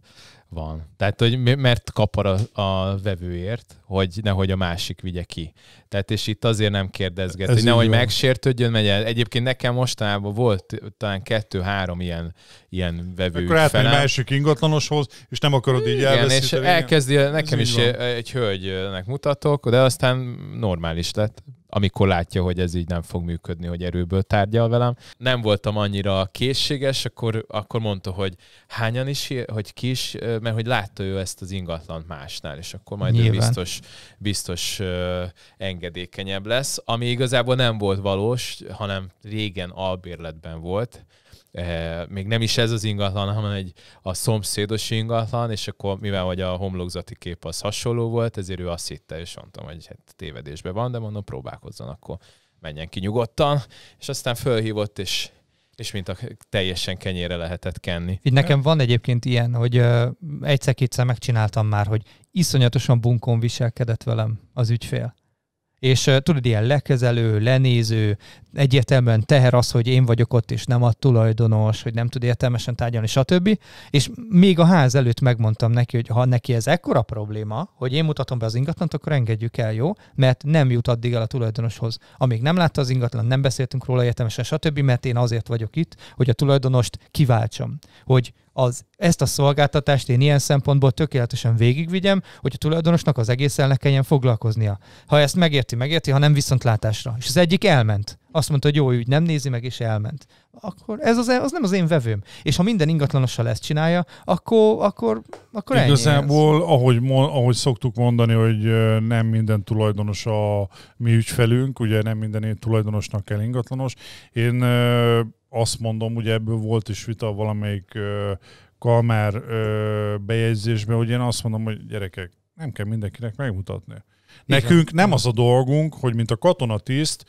van. Tehát, hogy mert kapar a, a vevőért, hogy nehogy a másik vigye ki. Tehát, és itt azért nem kérdezget, Ez hogy nehogy megsértődjön, megy el. Egyébként nekem mostanában volt talán kettő-három ilyen, ilyen vevő Akkor átmegy másik ingatlanoshoz, és nem akarod így Igen, és elveszíteni. igen. elkezdi, nekem így is egy hölgynek mutatok, de aztán normális lett. Amikor látja, hogy ez így nem fog működni, hogy erőből tárgyal velem. Nem voltam annyira készséges, akkor, akkor mondta, hogy hányan is, hogy ki is, mert hogy látta ő ezt az ingatlant másnál, és akkor majd ő Nyilván. biztos, biztos ö, engedékenyebb lesz, ami igazából nem volt valós, hanem régen albérletben volt, Eh, még nem is ez az ingatlan, hanem egy a szomszédos ingatlan, és akkor mivel hogy a homlokzati kép az hasonló volt, ezért ő azt hitte, és mondtam, hogy hát tévedésben van, de mondom, próbálkozzon, akkor menjen ki nyugodtan, és aztán fölhívott, és és mint a teljesen kenyére lehetett kenni. Így nekem van egyébként ilyen, hogy uh, egyszer-kétszer megcsináltam már, hogy iszonyatosan bunkon viselkedett velem az ügyfél. És tudod, ilyen lekezelő, lenéző, egyértelműen teher az, hogy én vagyok ott, és nem a tulajdonos, hogy nem tud értelmesen tárgyalni, stb. És még a ház előtt megmondtam neki, hogy ha neki ez ekkora probléma, hogy én mutatom be az ingatlant, akkor engedjük el, jó? Mert nem jut addig el a tulajdonoshoz. Amíg nem látta az ingatlan, nem beszéltünk róla értelmesen, stb., mert én azért vagyok itt, hogy a tulajdonost kiváltsam. Hogy az, ezt a szolgáltatást én ilyen szempontból tökéletesen végigvigyem, hogy a tulajdonosnak az egésszel ne kelljen foglalkoznia. Ha ezt megérti, megérti, ha nem viszont látásra. És az egyik elment. Azt mondta, hogy jó ügy, nem nézi meg, és elment. Akkor ez az, az nem az én vevőm. És ha minden ingatlanossal ezt csinálja, akkor, akkor, akkor ennyi ez. Igazából, ahogy, ahogy szoktuk mondani, hogy nem minden tulajdonos a mi ügyfelünk, ugye nem minden tulajdonosnak kell ingatlanos. Én azt mondom, ugye ebből volt is vita valamelyik ö, Kalmár ö, bejegyzésben, hogy én azt mondom, hogy gyerekek, nem kell mindenkinek megmutatni. Nekünk nem az a dolgunk, hogy mint a katonatiszt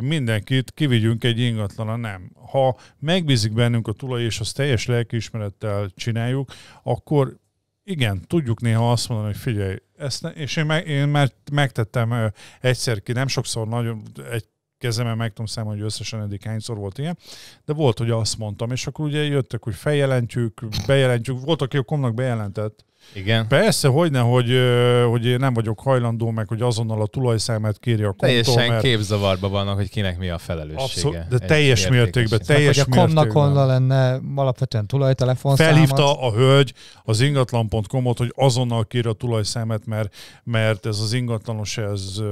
mindenkit kivigyünk egy ingatlana, nem. Ha megbízik bennünk a tulaj, és azt teljes lelkiismerettel csináljuk, akkor igen, tudjuk néha azt mondani, hogy figyelj, ezt ne, és én, meg, én már megtettem egyszer ki, nem sokszor, nagyon, egy kezemben meg tudom számolni, hogy összesen eddig hányszor volt ilyen, de volt, hogy azt mondtam, és akkor ugye jöttek, hogy feljelentjük, bejelentjük, volt, aki a komnak bejelentett, Igen. Persze, hogy, ö, hogy én nem vagyok hajlandó, meg hogy azonnal a tulajszámát kéri a komtól, Teljesen mert képzavarban vannak, hogy kinek mi a felelőssége. abszolút, de teljes mértékben, teljes hogy a komnak honnan lenne alapvetően tulajtelefonszámot. Felhívta a hölgy az ingatlan.com-ot, hogy azonnal kér a tulajszámet, mert, mert ez az ingatlanos, ez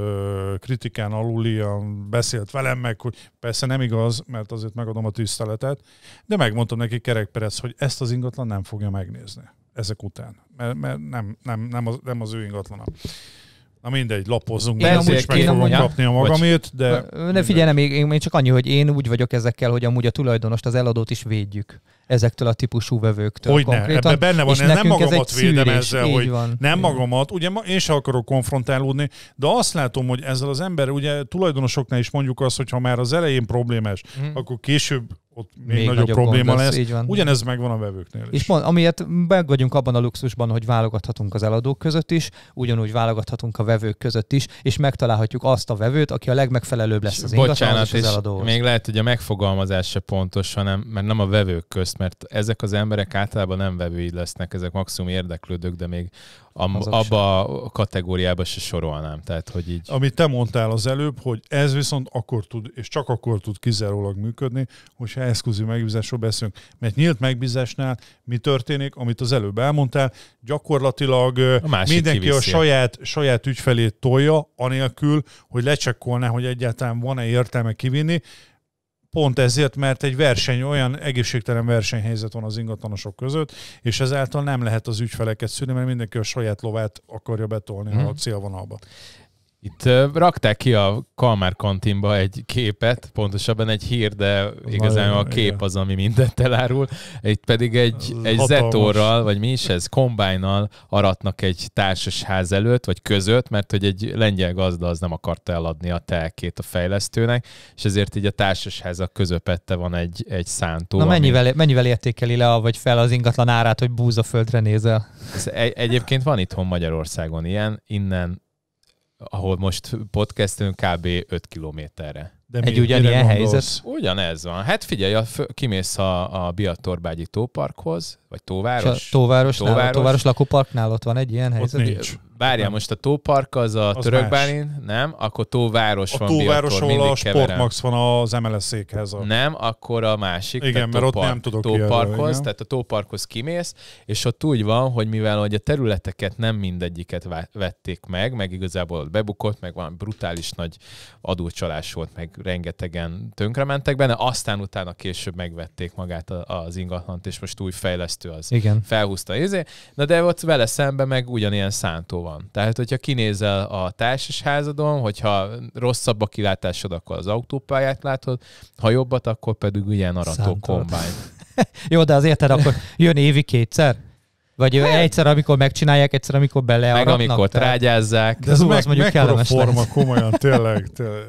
kritikán alulian beszélt velem meg, hogy persze nem igaz, mert azért megadom a tiszteletet, de megmondtam neki Kerek Perec, hogy ezt az ingatlan nem fogja megnézni ezek után, mert, mert nem, nem, nem, az, nem az ő ingatlana. Na mindegy, lapozzunk, Én amúgy- és meg fogom amúgy- kapni a magamét, de... Ne figyelj, nem, én, én csak annyi, hogy én úgy vagyok ezekkel, hogy amúgy a tulajdonost, az eladót is védjük ezektől a típusú vevőktől Hogy ne, ebben benne van, és nem ez magamat egy védem szűrés, ezzel, hogy van. Nem Így. magamat, ugye ma- én sem akarok konfrontálódni, de azt látom, hogy ezzel az ember, ugye tulajdonosoknál is mondjuk azt, hogy ha már az elején problémás, Mhm. akkor később ott még, Még nagyobb, nagyobb probléma lesz, lesz. így van. Ugyanez megvan a vevőknél is. És pont, amiért meg vagyunk abban a luxusban, hogy válogathatunk az eladók között is, ugyanúgy válogathatunk a vevők között is, és megtalálhatjuk azt a vevőt, aki a legmegfelelőbb lesz az Bocsánat, és az eladóhoz. még lehet, hogy a megfogalmazás se pontos, hanem, mert nem a vevők közt, mert ezek az emberek általában nem vevői lesznek, ezek maximum érdeklődők, de még a, abba a kategóriába se sorolnám. Tehát, hogy így Amit te mondtál az előbb, hogy ez viszont akkor tud, és csak akkor tud kizárólag működni, hogyha exkluzív megbízásról beszélünk. Mert nyílt megbízásnál mi történik, amit az előbb elmondtál, gyakorlatilag A mindenki a kiviszi. saját, saját ügyfelét tolja, anélkül, hogy lecsekkolná, hogy egyáltalán van-e értelme kivinni. Pont ezért, mert egy verseny, olyan egészségtelen versenyhelyzet van az ingatlanosok között, és ezáltal nem lehet az ügyfeleket szűrni, mert mindenki a saját lovát akarja betolni Mhm. a célvonalba. Itt rakták ki a Kalmár kantinba egy képet, pontosabban egy hír, de igazán a kép igen. az, ami mindent elárul. Itt pedig egy, egy hatalmas. zetorral, vagy mi is ez, kombájnal aratnak egy társasház előtt, vagy között, mert hogy egy lengyel gazda az nem akarta eladni a telkét a fejlesztőnek, és ezért így a társasházak közepette van egy, egy szántó. Na ami- mennyivel, mennyivel értékeli le, vagy fel az ingatlan árát, hogy búzaföldre nézel? Ez egy, egyébként van itthon Magyarországon ilyen, innen, ahol most podcastünk kb. 5 kilométerre. De Egy mi- ugyanilyen helyzet? Ugyanez van. Hát figyelj, a, kimész a, a Biatorbágyi tóparkhoz, vagy a tóváros. Tóváros. a tóváros lakóparknál ott van egy ilyen Ott helyzet? nincs. Várjál, Nem. most a tópark az a Az Törökbálin, nem? Akkor tóváros A van tóváros, Biator, ahol a. Sportmax van az MLS székhez. A... Nem, akkor a másik. Igen, mert ott nem tudok Tóparkhoz, tehát a tóparkhoz kimész, és ott úgy van, hogy mivel hogy a területeket nem mindegyiket vették meg, meg igazából ott bebukott, meg valami brutális nagy adócsalás volt, meg rengetegen tönkrementek benne, aztán utána később megvették magát a- az ingatlant, és most új fejlesztő az Igen. felhúzta izé. Na de ott vele szemben meg ugyanilyen szántó van. Tehát, hogyha kinézel a társasházadon, hogyha rosszabb a kilátásod, akkor az autópályát látod, ha jobbat, akkor pedig ilyen arató kombány. Jó, de az érted, akkor jön évi kétszer? Vagy hát, egyszer, amikor megcsinálják, egyszer, amikor Meg belearatnak? amikor tehát- trágyázzák. De ez Hú, az meg, mondjuk mekkora kellemes forma, lehet. komolyan, tényleg, tényleg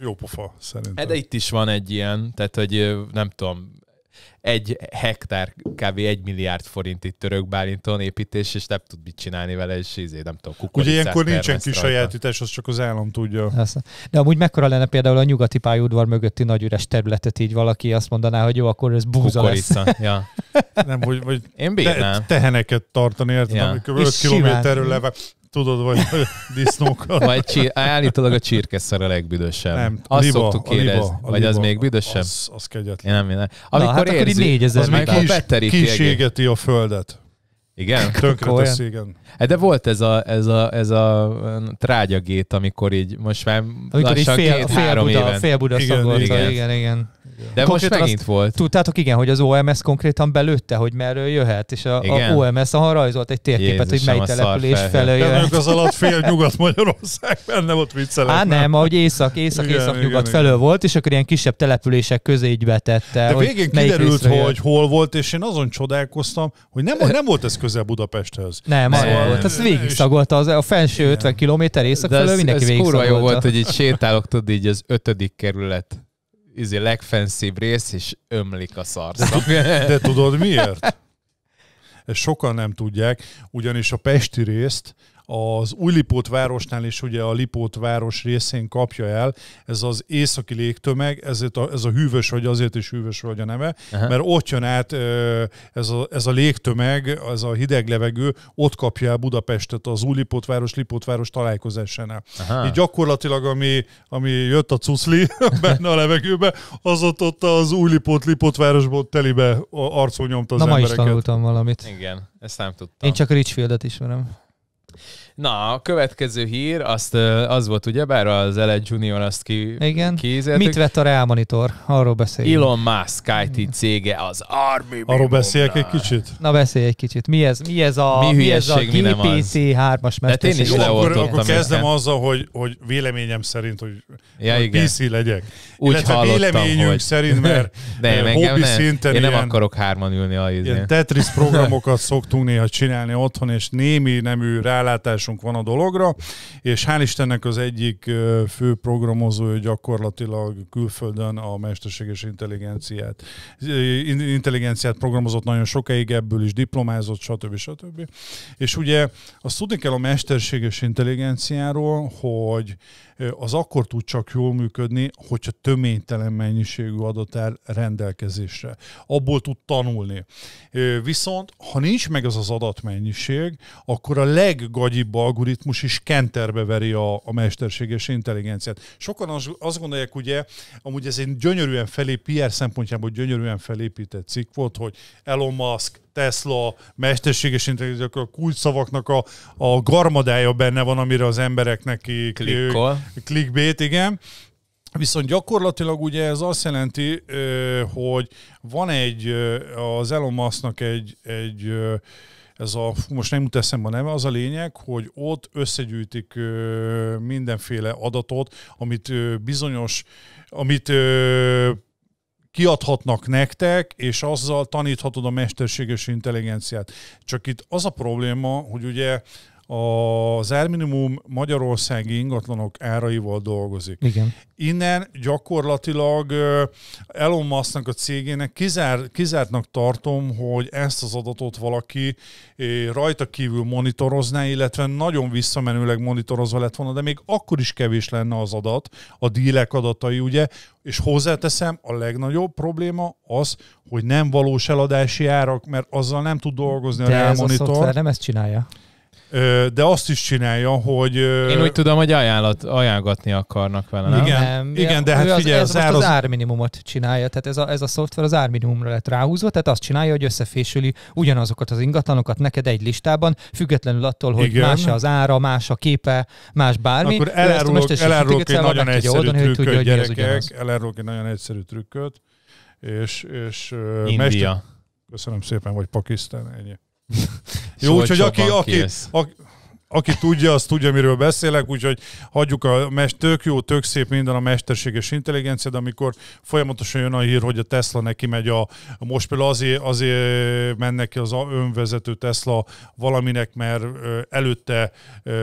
jó pofa, szerintem. Hát de itt is van egy ilyen, tehát hogy nem tudom, egy hektár, kb. egy milliárd forint itt török Bálinton építés, és nem tud mit csinálni vele, és izé, nem tudom, Ugye kukoricát ilyenkor nincsen kisajátítás, az csak az állam tudja. De amúgy mekkora lenne például a nyugati pályaudvar mögötti nagy üres területet így valaki azt mondaná, hogy jó, akkor ez búza lesz. Kukorica. Ja. Nem, hogy, vagy Én te, teheneket tartani, érted? Ja. Amikor És 5 simán. kilométerről leve, tudod, vagy disznókat. Vagy csí- állítólag a csirkeszar a legbüdösebb. Nem, Azt liba, szoktuk a liba, érezni. a Vagy az liba, még büdösebb? Az, az kegyetlen. Nem, nem. Amikor hát akkor így érzi, 4000 Az meg kis, kísérgeti a földet. Igen? Tönkre igen. Hát De volt ez a, ez a, ez a trágyagét, amikor így most már Amikor lassan fél, fél két-három Buda, éven. fél Buda Igen, szagolta, igen, igen. igen. De most megint azt- volt. Tudtátok, igen, hogy az OMS konkrétan belőtte, hogy merről jöhet, és a, Igen. a OMS a rajzolt egy térképet, Jézusom, hogy mely település felől De jöhet. mondjuk az alatt fél Nyugat-Magyarország benne volt viccelek. Á, nem, ahogy észak, észak, Igen, észak, igen, nyugat igen. felől volt, és akkor ilyen kisebb települések közé így betette. De hogy végén kiderült, jött. hogy hol volt, és én azon csodálkoztam, hogy nem, nem volt ez közel Budapesthez. Nem, Nem. arra volt. Ez végig szagolta, az, a felső Igen. 50 kilométer észak De felől mindenki ez végig jó volt, hogy így sétálok, tudod, így az ötödik kerület izé legfenszibb rész, és ömlik a szarszak. De tudod miért? Ezt sokan nem tudják, ugyanis a Pesti részt az új Lipót városnál is ugye a Lipót város részén kapja el, ez az északi légtömeg, ezért a, ez a hűvös vagy azért is hűvös vagy a neve, Aha. mert ott jön át ez a, ez a légtömeg, ez a hideg levegő, ott kapja el Budapestet az új Lipót város, Lipót város találkozásánál. Aha. Így gyakorlatilag, ami, ami jött a cuszli benne a levegőbe, az ott, ott az új Lipót, Lipót városból telibe a- arcon nyomta az Na ma is embereket. tanultam valamit. Igen, ezt nem tudtam. Én csak a Richfieldet ismerem. Na, a következő hír, azt, az volt ugyebár az LA Junior, azt ki, Igen. kiízeltük. Mit vett a Real Monitor? Arról beszéljünk. Elon Musk IT cége az Army Arról beszéljek egy kicsit? Na beszélj egy kicsit. Mi ez, mi ez a, Mi mi ez a hülyeség, mi nem az? GPT-3-as De én is? Jó, akkor, akkor kezdem őket. azzal, hogy, hogy véleményem szerint, hogy, Ja, hogy igen. PC legyek. Úgy Illetve hallottam, véleményünk hogy... szerint, mert Nem, hobbi nem. szinten Én nem ilyen- akarok hárman ülni a. Ilyen Tetris programokat szoktunk néha csinálni otthon, és némi nemű rálátásunk van a dologra, és hál' Istennek az egyik fő programozója gyakorlatilag külföldön a mesterséges intelligenciát, intelligenciát programozott nagyon sokáig, ebből is diplomázott, stb. stb. És ugye azt tudni kell a mesterséges intelligenciáról, hogy az akkor tud csak jól működni, hogyha töménytelen mennyiségű adat áll rendelkezésre. Abból tud tanulni. Viszont, ha nincs meg az az adatmennyiség, akkor a leggagyibb algoritmus is kenterbe veri a, a mesterséges intelligenciát. Sokan az, azt gondolják, ugye, amúgy ez egy gyönyörűen felé, PR szempontjából gyönyörűen felépített cikk volt, hogy Elon Musk, Tesla, mesterséges intelligencia, a kulcsszavaknak a, a garmadája benne van, amire az embereknek Klikkol. clickbait, igen. Viszont gyakorlatilag ugye ez azt jelenti, hogy van egy, az Elon Musknak egy, egy ez a, most nem jut eszembe a neve, az a lényeg, hogy ott összegyűjtik mindenféle adatot, amit bizonyos, amit kiadhatnak nektek, és azzal taníthatod a mesterséges intelligenciát. Csak itt az a probléma, hogy ugye az árminimum magyarországi ingatlanok áraival dolgozik. Igen. Innen gyakorlatilag Elon Musknak a cégének kizár, kizártnak tartom, hogy ezt az adatot valaki rajta kívül monitorozná, illetve nagyon visszamenőleg monitorozva lett volna, de még akkor is kevés lenne az adat, a dílek adatai, ugye, és hozzáteszem, a legnagyobb probléma az, hogy nem valós eladási árak, mert azzal nem tud dolgozni De a ez a szoftver nem ezt csinálja. De azt is csinálja, hogy... Én úgy tudom, hogy ajánlat, ajánlgatni akarnak vele, nem? Igen, nem, igen, de hát az, figyelj, ez az most ár az az- árminimumot csinálja, tehát ez a, ez a szoftver az árminimumra lett ráhúzva, tehát azt csinálja, hogy összefésüli ugyanazokat az ingatlanokat neked egy listában, függetlenül attól, hogy Igen. más az ára, más a képe, más bármi. Akkor elárulok, elárulok egy nagyon tudja egyszerű oldani, hogy tudja, trükköt, ugyanaz. gyerekek. Elárulok egy nagyon egyszerű trükköt. És, és India. Mester, köszönöm szépen, vagy Pakisztán, ennyi. És Jó, úgyhogy aki, olcsóbban aki, tudja, az tudja, miről beszélek, úgyhogy hagyjuk a mest, tök jó, tök szép minden a mesterséges intelligencia, de amikor folyamatosan jön a hír, hogy a Tesla neki megy a, most például azért, azért ment neki az önvezető Tesla valaminek, mert előtte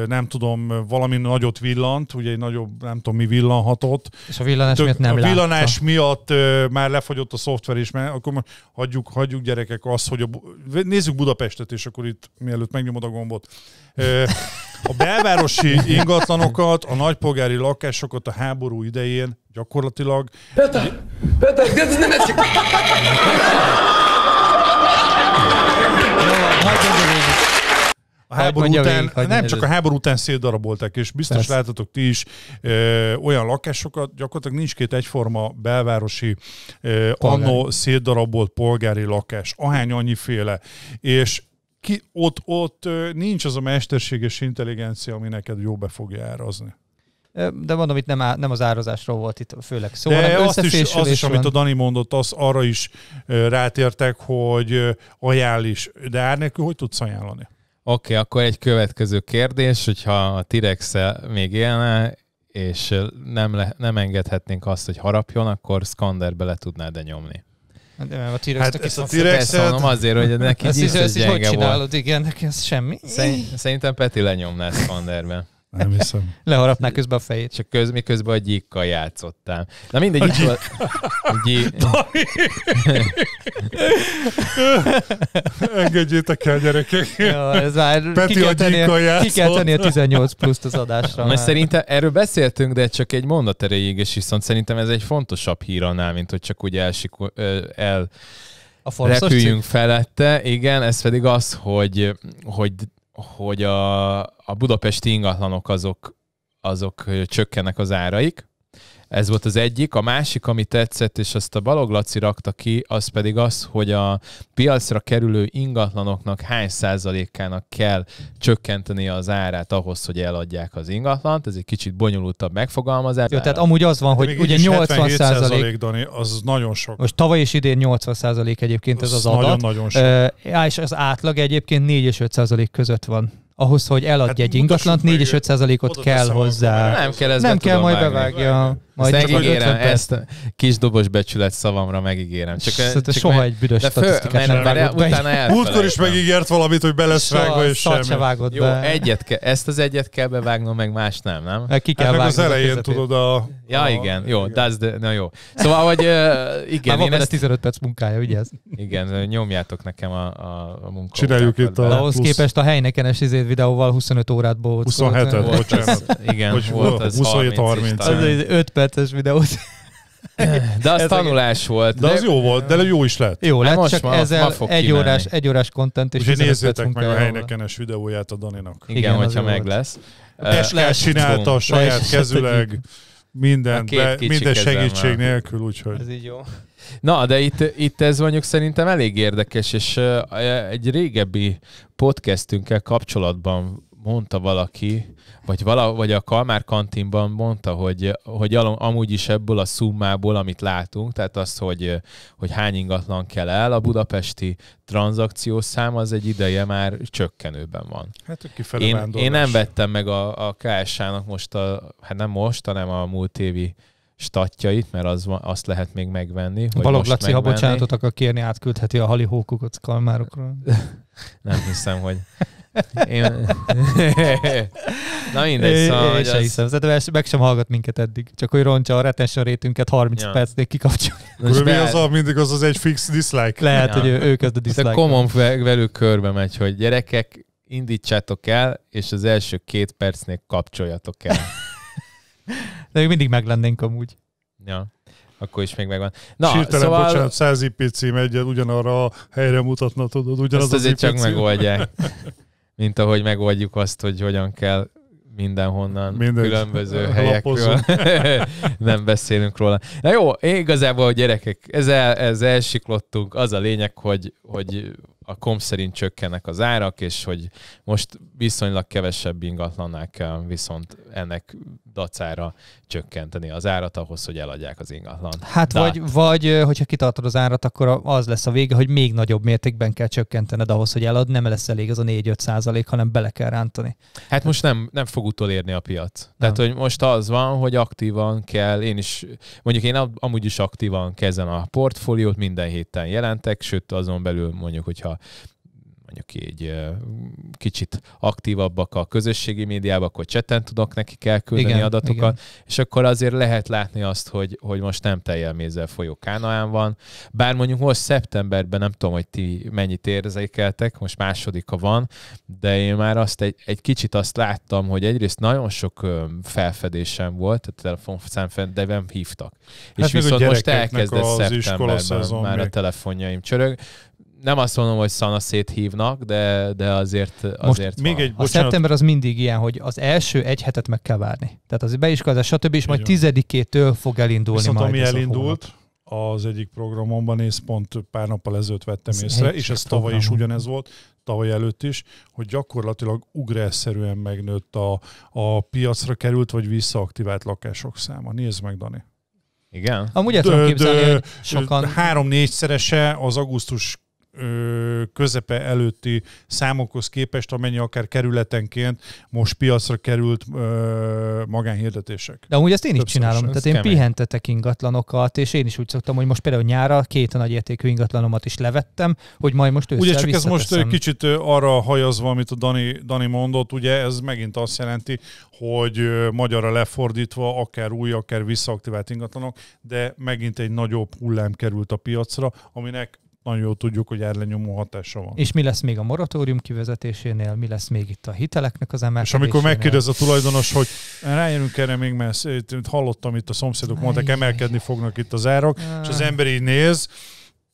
nem tudom, valami nagyot villant, ugye egy nagyobb, nem tudom mi villanhatott, És a villanás Tök, miatt nem a villanás látta. miatt már lefogyott a szoftver is, mert akkor hagyjuk, hagyjuk gyerekek azt, hogy a, nézzük Budapestet, és akkor itt mielőtt megnyomod a gombot. A belvárosi ingatlanokat, a nagypolgári lakásokat a háború idején gyakorlatilag... Peter! Peter, ez nem eszik! a háború mondja után, végig, nem csak a háború után szétdarabolták, és biztos Persze. láttatok ti is ö, olyan lakásokat, gyakorlatilag nincs két egyforma belvárosi ö, annó szétdarabolt polgári lakás, ahány annyiféle, és ki, ott, ott nincs az a mesterséges intelligencia, ami neked jó be fogja árazni. De mondom, itt nem, á, nem az árazásról volt itt főleg szó, De hanem azt is, az is, amit a. Dani mondott, az arra is rátértek, hogy ajánl is. De ár nélkül hogy tudsz ajánlani? Oké, akkor egy következő kérdés, hogyha a t még élne, és nem, le, nem engedhetnénk azt, hogy harapjon, akkor Skanderbe le tudnád de nyomni. De mert a T-Rex Hát hát ezt a ezt, mondom azért, hogy neki ezt, nincs is, ez ezt is hogy csinálod? Igen, neki ez semmi. Szerint- Szerintem Peti lenyomná Skanderbe. Nem hiszem. Leharapná közben a fejét. Csak köz, miközben a gyíkkal játszottál. Na mindegy, itt volt. Gyí... Engedjétek el, gyerekek. Ja, ez már Peti ki kell, a tenni, ki kell tenni a 18 pluszt az adásra. Mert már. szerintem erről beszéltünk, de csak egy mondat erejéig, és viszont szerintem ez egy fontosabb hír annál, mint hogy csak úgy elsikul, ö, el a repüljünk felette. Igen, ez pedig az, hogy, hogy, hogy a, a budapesti ingatlanok azok, azok csökkennek az áraik. Ez volt az egyik. A másik, ami tetszett, és azt a Balog Laci rakta ki, az pedig az, hogy a piacra kerülő ingatlanoknak hány százalékának kell csökkenteni az árát ahhoz, hogy eladják az ingatlant. Ez egy kicsit bonyolultabb megfogalmazás. Jó, tehát amúgy az van, hogy ugye így is 80 77%, százalék, Dani, az nagyon sok. most tavaly és idén 80 százalék egyébként ez az adat. Nagyon-nagyon sok. Ö, ja, és az átlag egyébként 4 és 5 százalék között van. Ahhoz, hogy eladj Hát egy ingatlant, 4 meg, és 5 százalékot kell hozzá. nem kell, ezt Nem kell, majd vágni. bevágja. Ezt Majd csak megígérem, 50 perc. ezt a kis dobos becsület szavamra megígérem. Csak, Csak, csak soha meg- egy büdös de föl, statisztikát mert, mert utána. Múltkor is megígért valamit, hogy be lesz vágva, és szart se semmi. vágott Jó, be. egyet ke, ezt az egyet kell bevágnom, meg más nem, nem? Meg Ki kell Hát az vágni a elején közepét. tudod a... Ja, a, igen, jó, that's the, na jó. Szóval, hogy uh, Már igen, van én ezt, 15 perc munkája, ugye ez? igen, nyomjátok nekem a, a, a munkaórákat Csináljuk itt a-. Ahhoz képest a helynekenes izét videóval 25 órát bohóc. 27-et, Volt bocsánat. az, igen, volt az 27-30. 30 is Az talán. egy 5 perces videót. De az Ez tanulás volt. De az jó volt, de jó is lett. Jó, Hát lett, most csak ma- ma ezzel fog egy kimenni. órás, egy órás content és Úgyhogy 15 perc nézzétek meg a helynekenes videóját a Daninak. Igen, Igen, hogyha meg volt. lesz. Eskás Ö, csinálta bum. saját leesett kezüleg, minden, A be, minden segítség van. nélkül, úgyhogy... Ez így jó. Na, de itt, itt ez mondjuk szerintem elég érdekes, és uh, egy régebbi podcastünkkel kapcsolatban mondta valaki, vagy, vala, vagy a Kalmár kantinban mondta, hogy, hogy amúgy is ebből a szummából, amit látunk, tehát az, hogy, hogy hány ingatlan kell el, a budapesti tranzakciós szám az egy ideje már csökkenőben van. Hát kifelé Én, vándorlás. én nem vettem meg a, a KSH-nak most, a, hát nem most, hanem a múlt évi statjait, mert az, azt lehet még megvenni. Balog Laci, ha bocsánatot akar kérni, átküldheti a halihókukat kalmárokról. Nem hiszem, hogy Én... Na mindegy, szóval, én hogy se az... hiszem. Szerintem el- meg sem hallgat minket eddig. Csak hogy roncsa a retention rétünket 30 Ja. percnél kikapcsolja. Most be- az a, mindig az az egy fix dislike. Lehet, Ja. hogy ő, ő kezd a Ez a dislike common ve- velük körbe megy, hogy gyerekek, indítsátok el, és az első két percnél kapcsoljatok el. De még mindig meglennénk amúgy. ja. Akkor is még megvan. Na, Sírtelen, szóval bocsánat, 100 IP cím egyen ugyanarra a helyre mutatna, tudod, ugyanaz ezt az azért IP csak cím. megoldják. Mint ahogy megoldjuk azt, hogy hogyan kell mindenhonnan, Mindegy. különböző helyekről. Nem beszélünk róla. Na jó, igazából gyerekek, ezzel, ezzel elsiklottunk. Az a lényeg, hogy, hogy a kom szerint csökkennek az árak, és hogy most viszonylag kevesebb ingatlannál kell viszont ennek dacára csökkenteni az árat ahhoz, hogy eladják az ingatlan. Hát De- vagy, vagy, hogyha kitartod az árat, akkor az lesz a vége, hogy még nagyobb mértékben kell csökkentened ahhoz, hogy elad. Nem lesz elég az a 4-5 százalék, hanem bele kell rántani. Hát most nem, nem fog utolérni a piac. Tehát, hogy most az van, hogy aktívan kell, én is, mondjuk én am- amúgy is aktívan kezdem a portfóliót, minden héten jelentek, sőt azon belül mondjuk, hogyha mondjuk így kicsit aktívabbak a közösségi médiában, akkor cseten tudok nekik elküldeni Igen, adatokat, igen. és akkor azért lehet látni azt, hogy, hogy most nem teljel mézzel folyó Kánaán van, bár mondjuk most szeptemberben nem tudom, hogy ti mennyit érzékeltek, most másodika van, de én már azt egy, egy kicsit azt láttam, hogy egyrészt nagyon sok felfedésem volt, a telefonszám de nem hívtak. Hát és viszont most elkezdett szeptemberben már a telefonjaim csörög. Nem azt mondom, hogy szanaszét hívnak, de, de azért, azért Most még van. egy, A bocsánat, szeptember az mindig ilyen, hogy az első egy hetet meg kell várni. Tehát az beiskolázás, stb. és majd tizedikétől fog elindulni Viszont majd ami ez a hónap. elindult, az egyik programomban néz, pont pár nappal ezelőtt vettem Ez észre, egy és ez tavaly is ugyanez volt, tavaly előtt is, hogy gyakorlatilag ugrásszerűen megnőtt a, a piacra került vagy visszaaktivált lakások száma. Nézd meg, Dani. Igen? Amúgy el tudom képzelni, hogy sokan... Három-négyszerese az augusztus közepe előtti számokhoz képest, amennyi akár kerületenként most piacra került magánhirdetések. De amúgy ezt én is Többször csinálom. is, Tehát én kemény. pihentetek ingatlanokat, és én is úgy szoktam, hogy most például nyára két nagy értékű ingatlanomat is levettem, hogy majd most ősszel Ugye csak ez most kicsit arra hajazva, amit a Dani, Dani mondott, ugye ez megint azt jelenti, hogy magyarra lefordítva akár új, akár visszaaktivált ingatlanok, de megint egy nagyobb hullám került a piacra, aminek nagyon jól tudjuk, hogy árlenyomó hatása van. És mi lesz még a moratórium kivezetésénél, mi lesz még itt a hiteleknek az És emelkedésénél. amikor megkérdez a tulajdonos, hogy rájönünk erre még, mert itt hallottam itt a szomszédok mondták, emelkedni fognak itt az árak, és az ember így néz,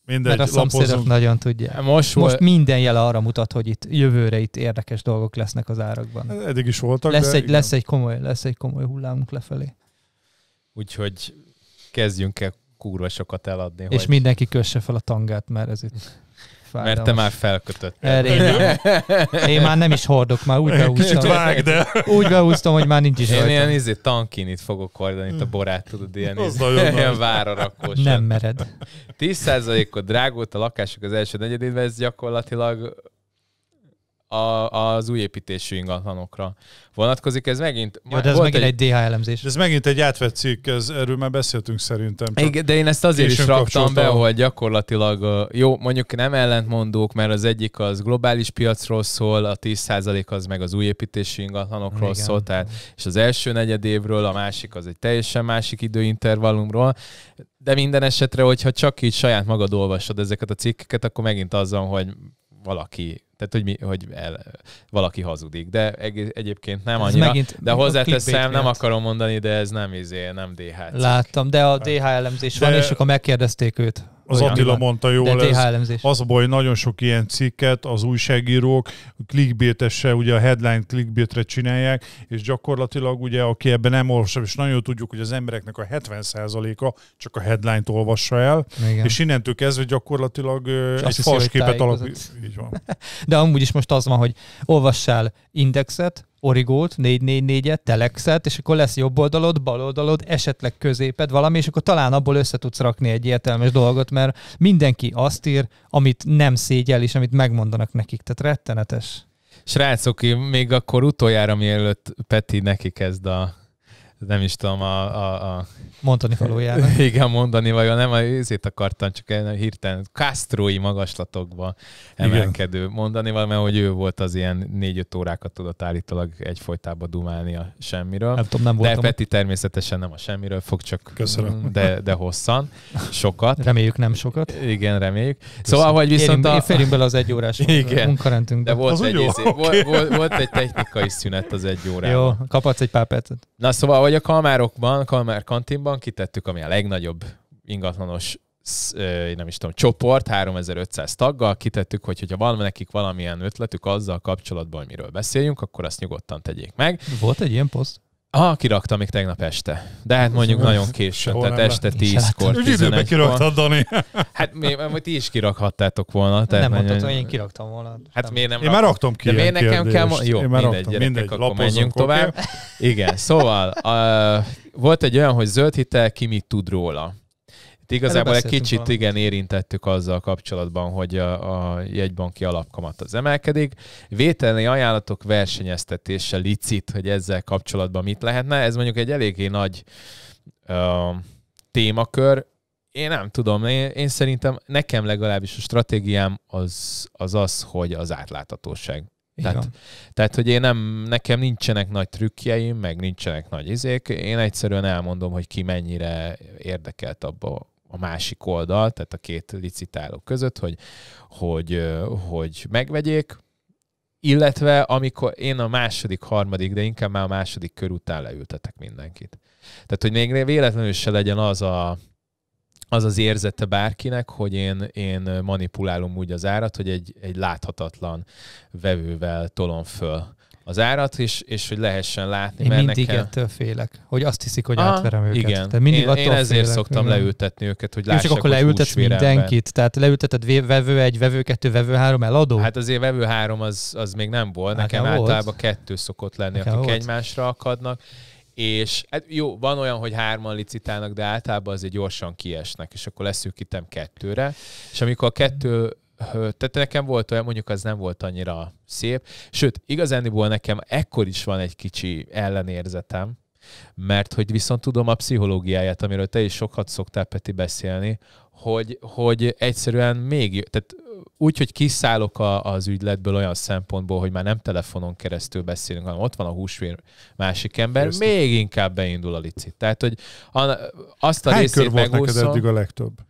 mindegy, Mert a szomszédok nagyon tudják. Most, Most most minden jele arra mutat, hogy itt jövőre itt érdekes dolgok lesznek az árakban. Eddig is voltak, Lesz de egy, igen. lesz, egy komoly, lesz egy komoly hullámunk lefelé. úgyhogy kezdjünk el kurva sokat eladni. És hogy... mindenki kösse fel a tangát, mert ez itt Mert te fájdalmas. már felkötött. Erre én, én már nem is hordok, már úgy Kicsit vág, de Úgy behúztam, hogy már nincs is Én rajta. ilyen izé, tankinit fogok hordani, itt a borát, tudod, ilyen, Az izé, nagyon ilyen nagy. vára rakós. Nem mered. 10%-ot drágult a lakások az első negyedévben, ez gyakorlatilag a, az új építésű ingatlanokra vonatkozik. Ez megint... Jó, de ez volt megint egy DH elemzés. Ez megint egy átvett cikk, ez, erről már beszéltünk szerintem. Igen, de én ezt azért is raktam be, hogy gyakorlatilag, jó, mondjuk nem ellentmondók, mert az egyik az globális piacról szól, a 10% az meg az új építésű ingatlanokról Igen. szól, tehát, és az első negyed évről, a másik az egy teljesen másik időintervallumról, de minden esetre, hogyha csak így saját magad olvasod ezeket a cikkeket, akkor megint az van, hogy valaki, tehát hogy, mi, hogy el, valaki hazudik, de egy, egyébként nem Ez annyira. megint De hozzáteszem, nem akarom mondani, de ez nem izé, nem DH cikk. Láttam, de a DH elemzés van, De- és akkor megkérdezték őt. Az hogy Attila van. mondta jól, ez, az a baj, hogy nagyon sok ilyen cikket az újságírók clickbaitesse, ugye a headline clickbaitre csinálják, és gyakorlatilag ugye, aki ebben nem olvassa, és nagyon tudjuk, hogy az embereknek a 70%-a csak a headline-t olvassa el, Igen. és innentől kezdve gyakorlatilag És egy azt hiszi, hogy fals képet alakít. tájékozott. Így van. De amúgy is most az van, hogy olvassál indexet, origót, 444-et, telexet, és akkor lesz jobb oldalod, bal oldalod, esetleg középed valami, és akkor talán abból össze tudsz rakni egy értelmes dolgot, mert mindenki azt ír, amit nem szégyel, és amit megmondanak nekik. Tehát rettenetes. Srácok, még akkor utoljára, mielőtt Peti neki kezd a nem is tudom, a, a, a Mondani valójában. igen, mondani, vagy nem, ezért akartam csak egy hirtelen Castrói magaslatokba emelkedő mondani, valami, hogy ő volt az ilyen négy-öt órákat tudott állítólag egyfolytában dumálni a semmiről. Nem tudom, nem De voltam. Peti természetesen nem a semmiről fog, csak Köszönöm. De, de hosszan, sokat. Reméljük nem sokat. Igen, reméljük. Szóval, hogy viszont Érjünk, a... Férjünk bele az egy órás Igen. munkarendünkbe. De volt Az egy, jó, izé, oké. volt, volt, volt egy technikai szünet az egy órában. Jó, kaphatsz egy pár percet. Na szóval, hogy a kalmárokban, kalmár kantinban kitettük, ami a legnagyobb ingatlanos nem is tudom, csoport, 3500 taggal, kitettük, hogy hogyha van nekik valamilyen ötletük azzal kapcsolatban, hogy miről beszéljünk, akkor azt nyugodtan tegyék meg. Volt egy ilyen poszt? Ah, kiraktam még tegnap este. De hát mondjuk nagyon későn, Sehol tehát este Én se 10-kor, Úgy időben 11-kor. kiraktad, Dani. Hát majd ti is kirakhattátok volna. Tehát nem mondtad, hogy én kiraktam volna. Hát Nem. miért nem Én már raktam ki De miért nekem kell... Jó, Én már mindegy, raktam, gyerekek, mindegy, akkor menjünk tovább. Igen, szóval uh, volt egy olyan, hogy zöld hitel, ki mit tud róla. Itt igazából egy kicsit valamit. igen érintettük azzal kapcsolatban, hogy a, a jegybanki alapkamat az emelkedik. Vételni ajánlatok versenyeztetése licit, hogy ezzel kapcsolatban mit lehetne. Ez mondjuk egy eléggé nagy uh, témakör. Én nem tudom, én, én szerintem nekem legalábbis a stratégiám az az, az hogy az átláthatóság. Tehát, tehát, hogy én nem, nekem nincsenek nagy trükkjeim, meg nincsenek nagy izék. Én egyszerűen elmondom, hogy ki mennyire érdekelt abba a másik oldal, tehát a két licitáló között, hogy, hogy, hogy megvegyék, illetve amikor én a második, harmadik, de inkább már a második kör után leültetek mindenkit. Tehát, hogy még véletlenül se legyen az a, az az érzete bárkinek, hogy én, én manipulálom úgy az árat, hogy egy, egy láthatatlan vevővel tolom föl az árat, és, és hogy lehessen látni. Én mert mindig nekem... ettől félek, hogy azt hiszik, hogy Ah, átverem őket. Igen, Tehát mindig én, attól én ezért félek, szoktam igen. leültetni őket, hogy lássák, csak akkor leültetsz mindenkit, tehát leülteted vevő egy, vevő kettő, vevő három eladó? Hát azért vevő három az, az még nem volt. Nekem Nekem, volt. általában kettő szokott lenni, Nekem akik volt. egymásra akadnak. És hát jó, van olyan, hogy hárman licitálnak, de általában azért gyorsan kiesnek, és akkor leszűkítem kettőre. És amikor a kettő tehát nekem volt olyan, mondjuk az nem volt annyira szép. Sőt, igazániból nekem ekkor is van egy kicsi ellenérzetem, mert hogy viszont tudom a pszichológiáját, amiről te is sokat szoktál, Peti, beszélni, hogy, hogy egyszerűen még, tehát úgy, hogy kiszállok a, az ügyletből olyan szempontból, hogy már nem telefonon keresztül beszélünk, hanem ott van a húsvér másik ember, Kész. még inkább beindul a licit. Tehát, hogy a, azt a Hány részét kör volt neked megúszom. eddig a legtöbb?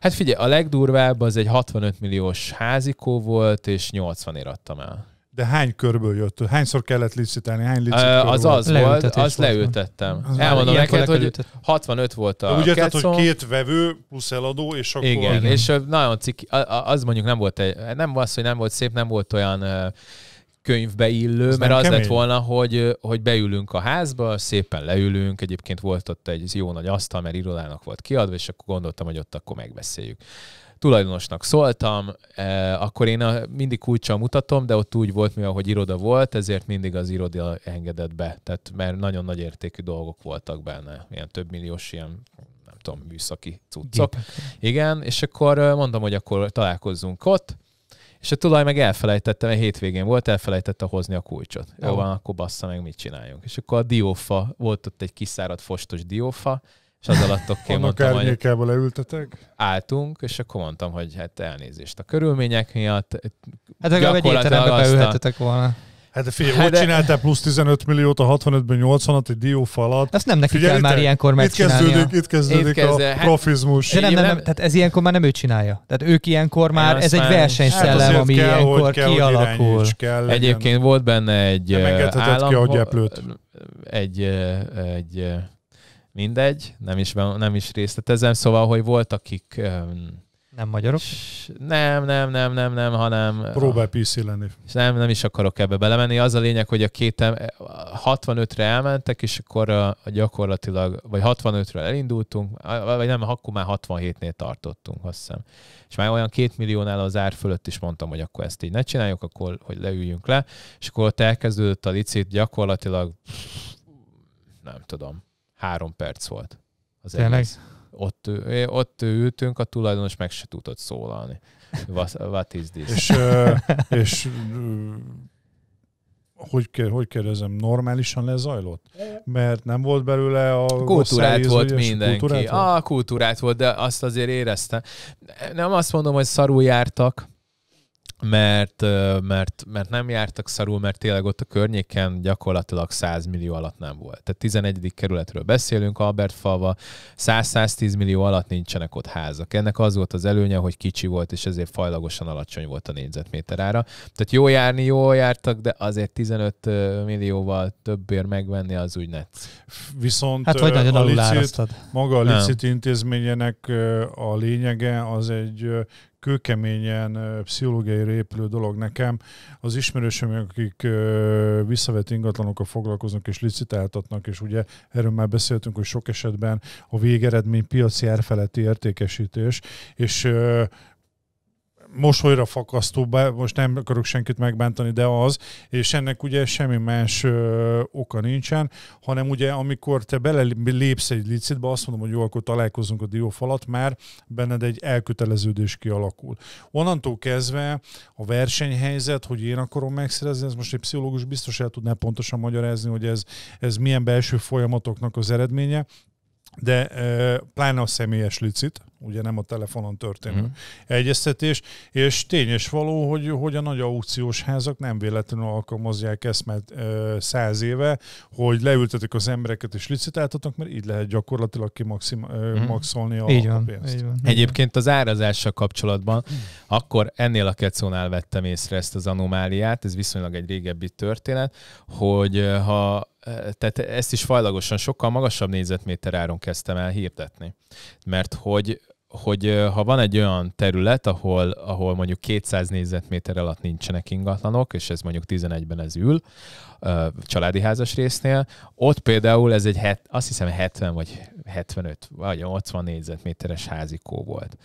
Hát figyelj, a legdurvább az egy 65 milliós házikó volt, és 80 ér adtam el. De hány körből jött? Hányszor kellett licitálni? Hány licit kör az volt? az volt, Leültetés azt volt, leültettem. Az Elmondom neked, hogy ültetni. 65 volt De a úgy érted, hogy két vevő plusz eladó, és akkor... Igen, Igen. és nagyon ciki, az mondjuk nem volt, egy, nem az, hogy nem volt szép, nem volt olyan könyvbe illő, Az mert az kemény? lett volna, hogy, hogy beülünk a házba, szépen leülünk, egyébként volt ott egy jó nagy asztal, mert irodának volt kiadva, és akkor gondoltam, hogy ott akkor megbeszéljük. Tulajdonosnak szóltam, eh, akkor én a, mindig kulcsal mutatom, de ott úgy volt, mivel hogy iroda volt, ezért mindig az iroda engedett be. Tehát mert nagyon nagy értékű dolgok voltak benne, ilyen több milliós ilyen nem tudom, műszaki cuccok. Gépek. Igen, és akkor mondom, hogy akkor találkozzunk ott, és a tulaj meg elfelejtette, mert hétvégén volt, elfelejtette hozni a kulcsot. Jó Jó. van, akkor bassza meg, mit csináljunk. És akkor a diófa, volt ott egy kiszáradt fostos diófa, és az alatt oké, Annak mondtam, hogy leültetek? álltunk, és akkor mondtam, hogy hát elnézést a körülmények miatt. Hát legalább egy étterembe beülhetetek volna. Hát de figyelj, Hát hogy de- csináltál plusz 15 milliót a 65-ben 80-at egy diófalat? Ezt nem neki Figyelj, kell már ilyenkor Itt megcsinálnia. kezdődik, itt kezdődik Itt kezd- a hát- profizmus. De nem, nem, nem, tehát ez ilyenkor már nem ő csinálja. Tehát ők ilyenkor már, ez egy versenyszellem, Hát ami kell, hogy- ilyenkor kell, kialakul. kell legyen. Egyébként volt benne egy engedheted ki állam... agyeplőt. Egy, egy mindegy, nem is, nem is részletezem, szóval, hogy volt, akik Nem magyarok. s- nem, nem, nem, nem, nem, hanem Próbálj PC lenni. és nem, nem is akarok ebbe belemenni. Az a lényeg, hogy a két em- 65-re elmentek, és akkor a, a gyakorlatilag, vagy 65-re elindultunk, vagy nem, akkor már 67-nél tartottunk, azt hiszem. És már olyan két milliónál az ár fölött is mondtam, hogy akkor ezt így ne csináljuk, akkor hogy leüljünk le, és akkor ott elkezdődött a licit, gyakorlatilag nem tudom, három perc volt. Az Tényleg? egész. Ott, ü- ott ültünk, a tulajdonos meg se tudott szólalni. What, what is this? És, és hogy, kér, hogy kérdezem, normálisan lezajlott? Mert nem volt belőle a Kultúrát rossz volt mindenki. kultúrát volt? Ah, kultúrát volt, de azt azért érezte. Nem azt mondom, hogy szarul jártak, mert, mert, mert nem jártak szarul, mert tényleg ott a környéken gyakorlatilag 100 millió alatt nem volt. Tehát 11. kerületről beszélünk, Albert falva, 100-110 millió alatt nincsenek ott házak. Ennek az volt az előnye, hogy kicsi volt, és ezért fajlagosan alacsony volt a négyzetméter ára. Tehát jó járni, jó jártak, de azért 15 millióval többért megvenni az úgy net. Viszont Hát vagy nagyon a licit, maga a Nem. licit intézményének ö, a lényege az egy kőkeményen pszichológiai épülő dolog nekem. Az ismerősöm, akik visszavett ingatlanokkal foglalkoznak és licitáltatnak, és ugye erről már beszéltünk, hogy sok esetben a végeredmény piaci árfeletti értékesítés, és mosolyra fakasztó, bár most nem akarok senkit megbántani, de az, és ennek ugye semmi más ö, oka nincsen, hanem ugye amikor te belelépsz egy licitbe, azt mondom, hogy jó, akkor találkozunk a diófalat, már benned egy elköteleződés kialakul. Onnantól kezdve a versenyhelyzet, hogy én akarom megszerezni, ez most egy pszichológus biztos el tudná pontosan magyarázni, hogy ez, ez milyen belső folyamatoknak az eredménye, de pláne a személyes licit, ugye nem a telefonon történő Mhm. mm. egyeztetés, és tényes való, hogy, hogy a nagy aukciós házak nem véletlenül alkalmazzák ezt, mert száz éve, hogy leültetik az embereket és licitáltatnak, mert így lehet gyakorlatilag kimaxolni a, Így a van. pénzt. Így van. Egyébként az árazással kapcsolatban, akkor ennél a kecónál vettem észre ezt az anomáliát, ez viszonylag egy régebbi történet, hogy ha tehát ezt is fajlagosan sokkal magasabb négyzetméter áron kezdtem el hirdetni. Mert hogy hogy ha van egy olyan terület, ahol, ahol mondjuk 200 négyzetméter alatt nincsenek ingatlanok, és ez mondjuk 11-ben ez ül, családi házas résznél, ott például ez egy, het, azt hiszem 70 vagy 75 vagy 80 négyzetméteres házikó volt.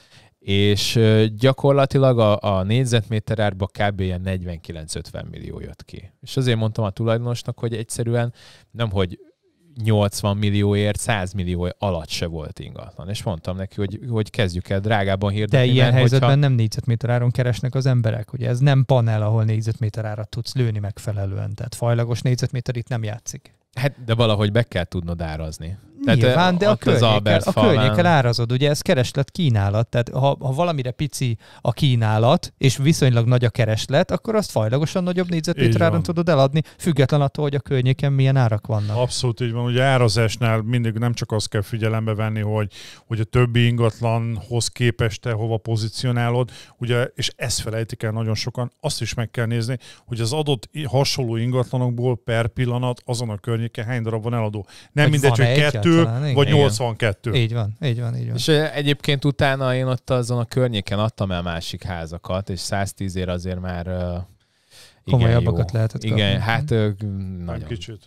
És gyakorlatilag a, a négyzetméter árba kb. ilyen 49-50 millió jött ki. És azért mondtam a tulajdonosnak, hogy egyszerűen nem, hogy 80 millióért, 100 millió alatt se volt ingatlan. És mondtam neki, hogy, hogy kezdjük el drágában De hirdetni. ilyen mert helyzetben hogyha- nem négyzetméter áron keresnek az emberek. Ugye ez nem panel, ahol négyzetméter árat tudsz lőni megfelelően. Tehát fajlagos négyzetméter itt nem játszik. Hát, de valahogy be kell tudnod árazni. Tehát, Nyilván, de a környékkel, a környékkel árazod. Ugye ez kereslet kínálat. Tehát ha, ha valamire pici a kínálat, és viszonylag nagy a kereslet, akkor azt fajlagosan nagyobb Így négyzetméter áron van. tudod eladni, független attól, hogy a környéken milyen árak vannak. Abszolút így van. Ugye árazásnál mindig nem csak azt kell figyelembe venni, hogy, hogy a többi ingatlanhoz képest te hova pozícionálod, ugye, és ezt felejtik el nagyon sokan, azt is meg kell nézni, hogy az adott hasonló ingatlanokból per pillanat azon a környéken hány darab van eladó. Nem Vagy mindegy, hogy kettő egyáltalán, igen. vagy Igen. 82. Így van, így van, így van. És egyébként utána én ott azon a környéken adtam el másik házakat, és 110 ér azért már igen Komolyabbakat lehetett Igen, kapni. hát ö, Nem nagyon. kicsit.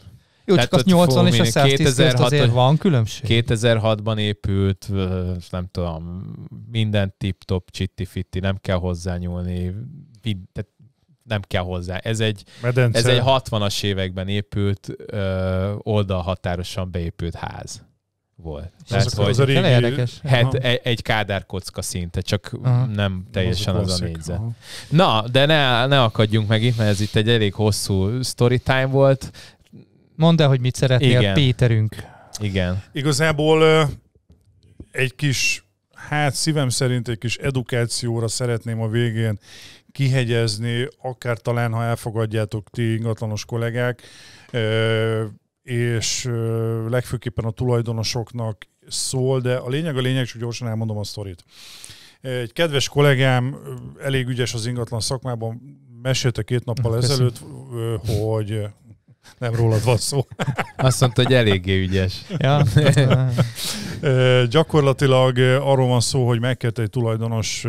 Jó, Tehát csak az ott 80 és a Fómini 110 közt 2006 azért van különbség. 2006-ban épült, nem tudom, minden tip-top, csitti-fitti, nem kell hozzányúlni, tehát nem kell hozzá. Ez egy, Medence. ez egy 60-as években épült, ö, oldalhatárosan beépült ház volt. Tehát, Azok- hogy az a régi... Érdekes. het, Aha. egy, egy kádárkocka szinte, csak Aha. nem teljesen az a klasszik. négyzet. Aha. Na, de ne, ne akadjunk meg itt, mert ez itt egy elég hosszú story time volt. Mondd el, hogy mit szeretnél, Igen. Péterünk. Igen. Igazából egy kis, hát szívem szerint egy kis edukációra szeretném a végén kihegyezni, akár talán, ha elfogadjátok ti ingatlanos kollégák, és legfőképpen a tulajdonosoknak szól, de a lényeg a lényeg, csak gyorsan elmondom a sztorit. Egy kedves kollégám, elég ügyes az ingatlan szakmában, mesélte két nappal Köszönöm. ezelőtt, hogy nem rólad van szó. Azt mondta, hogy eléggé ügyes. Ja? Gyakorlatilag arról van szó, hogy megkérte egy tulajdonos,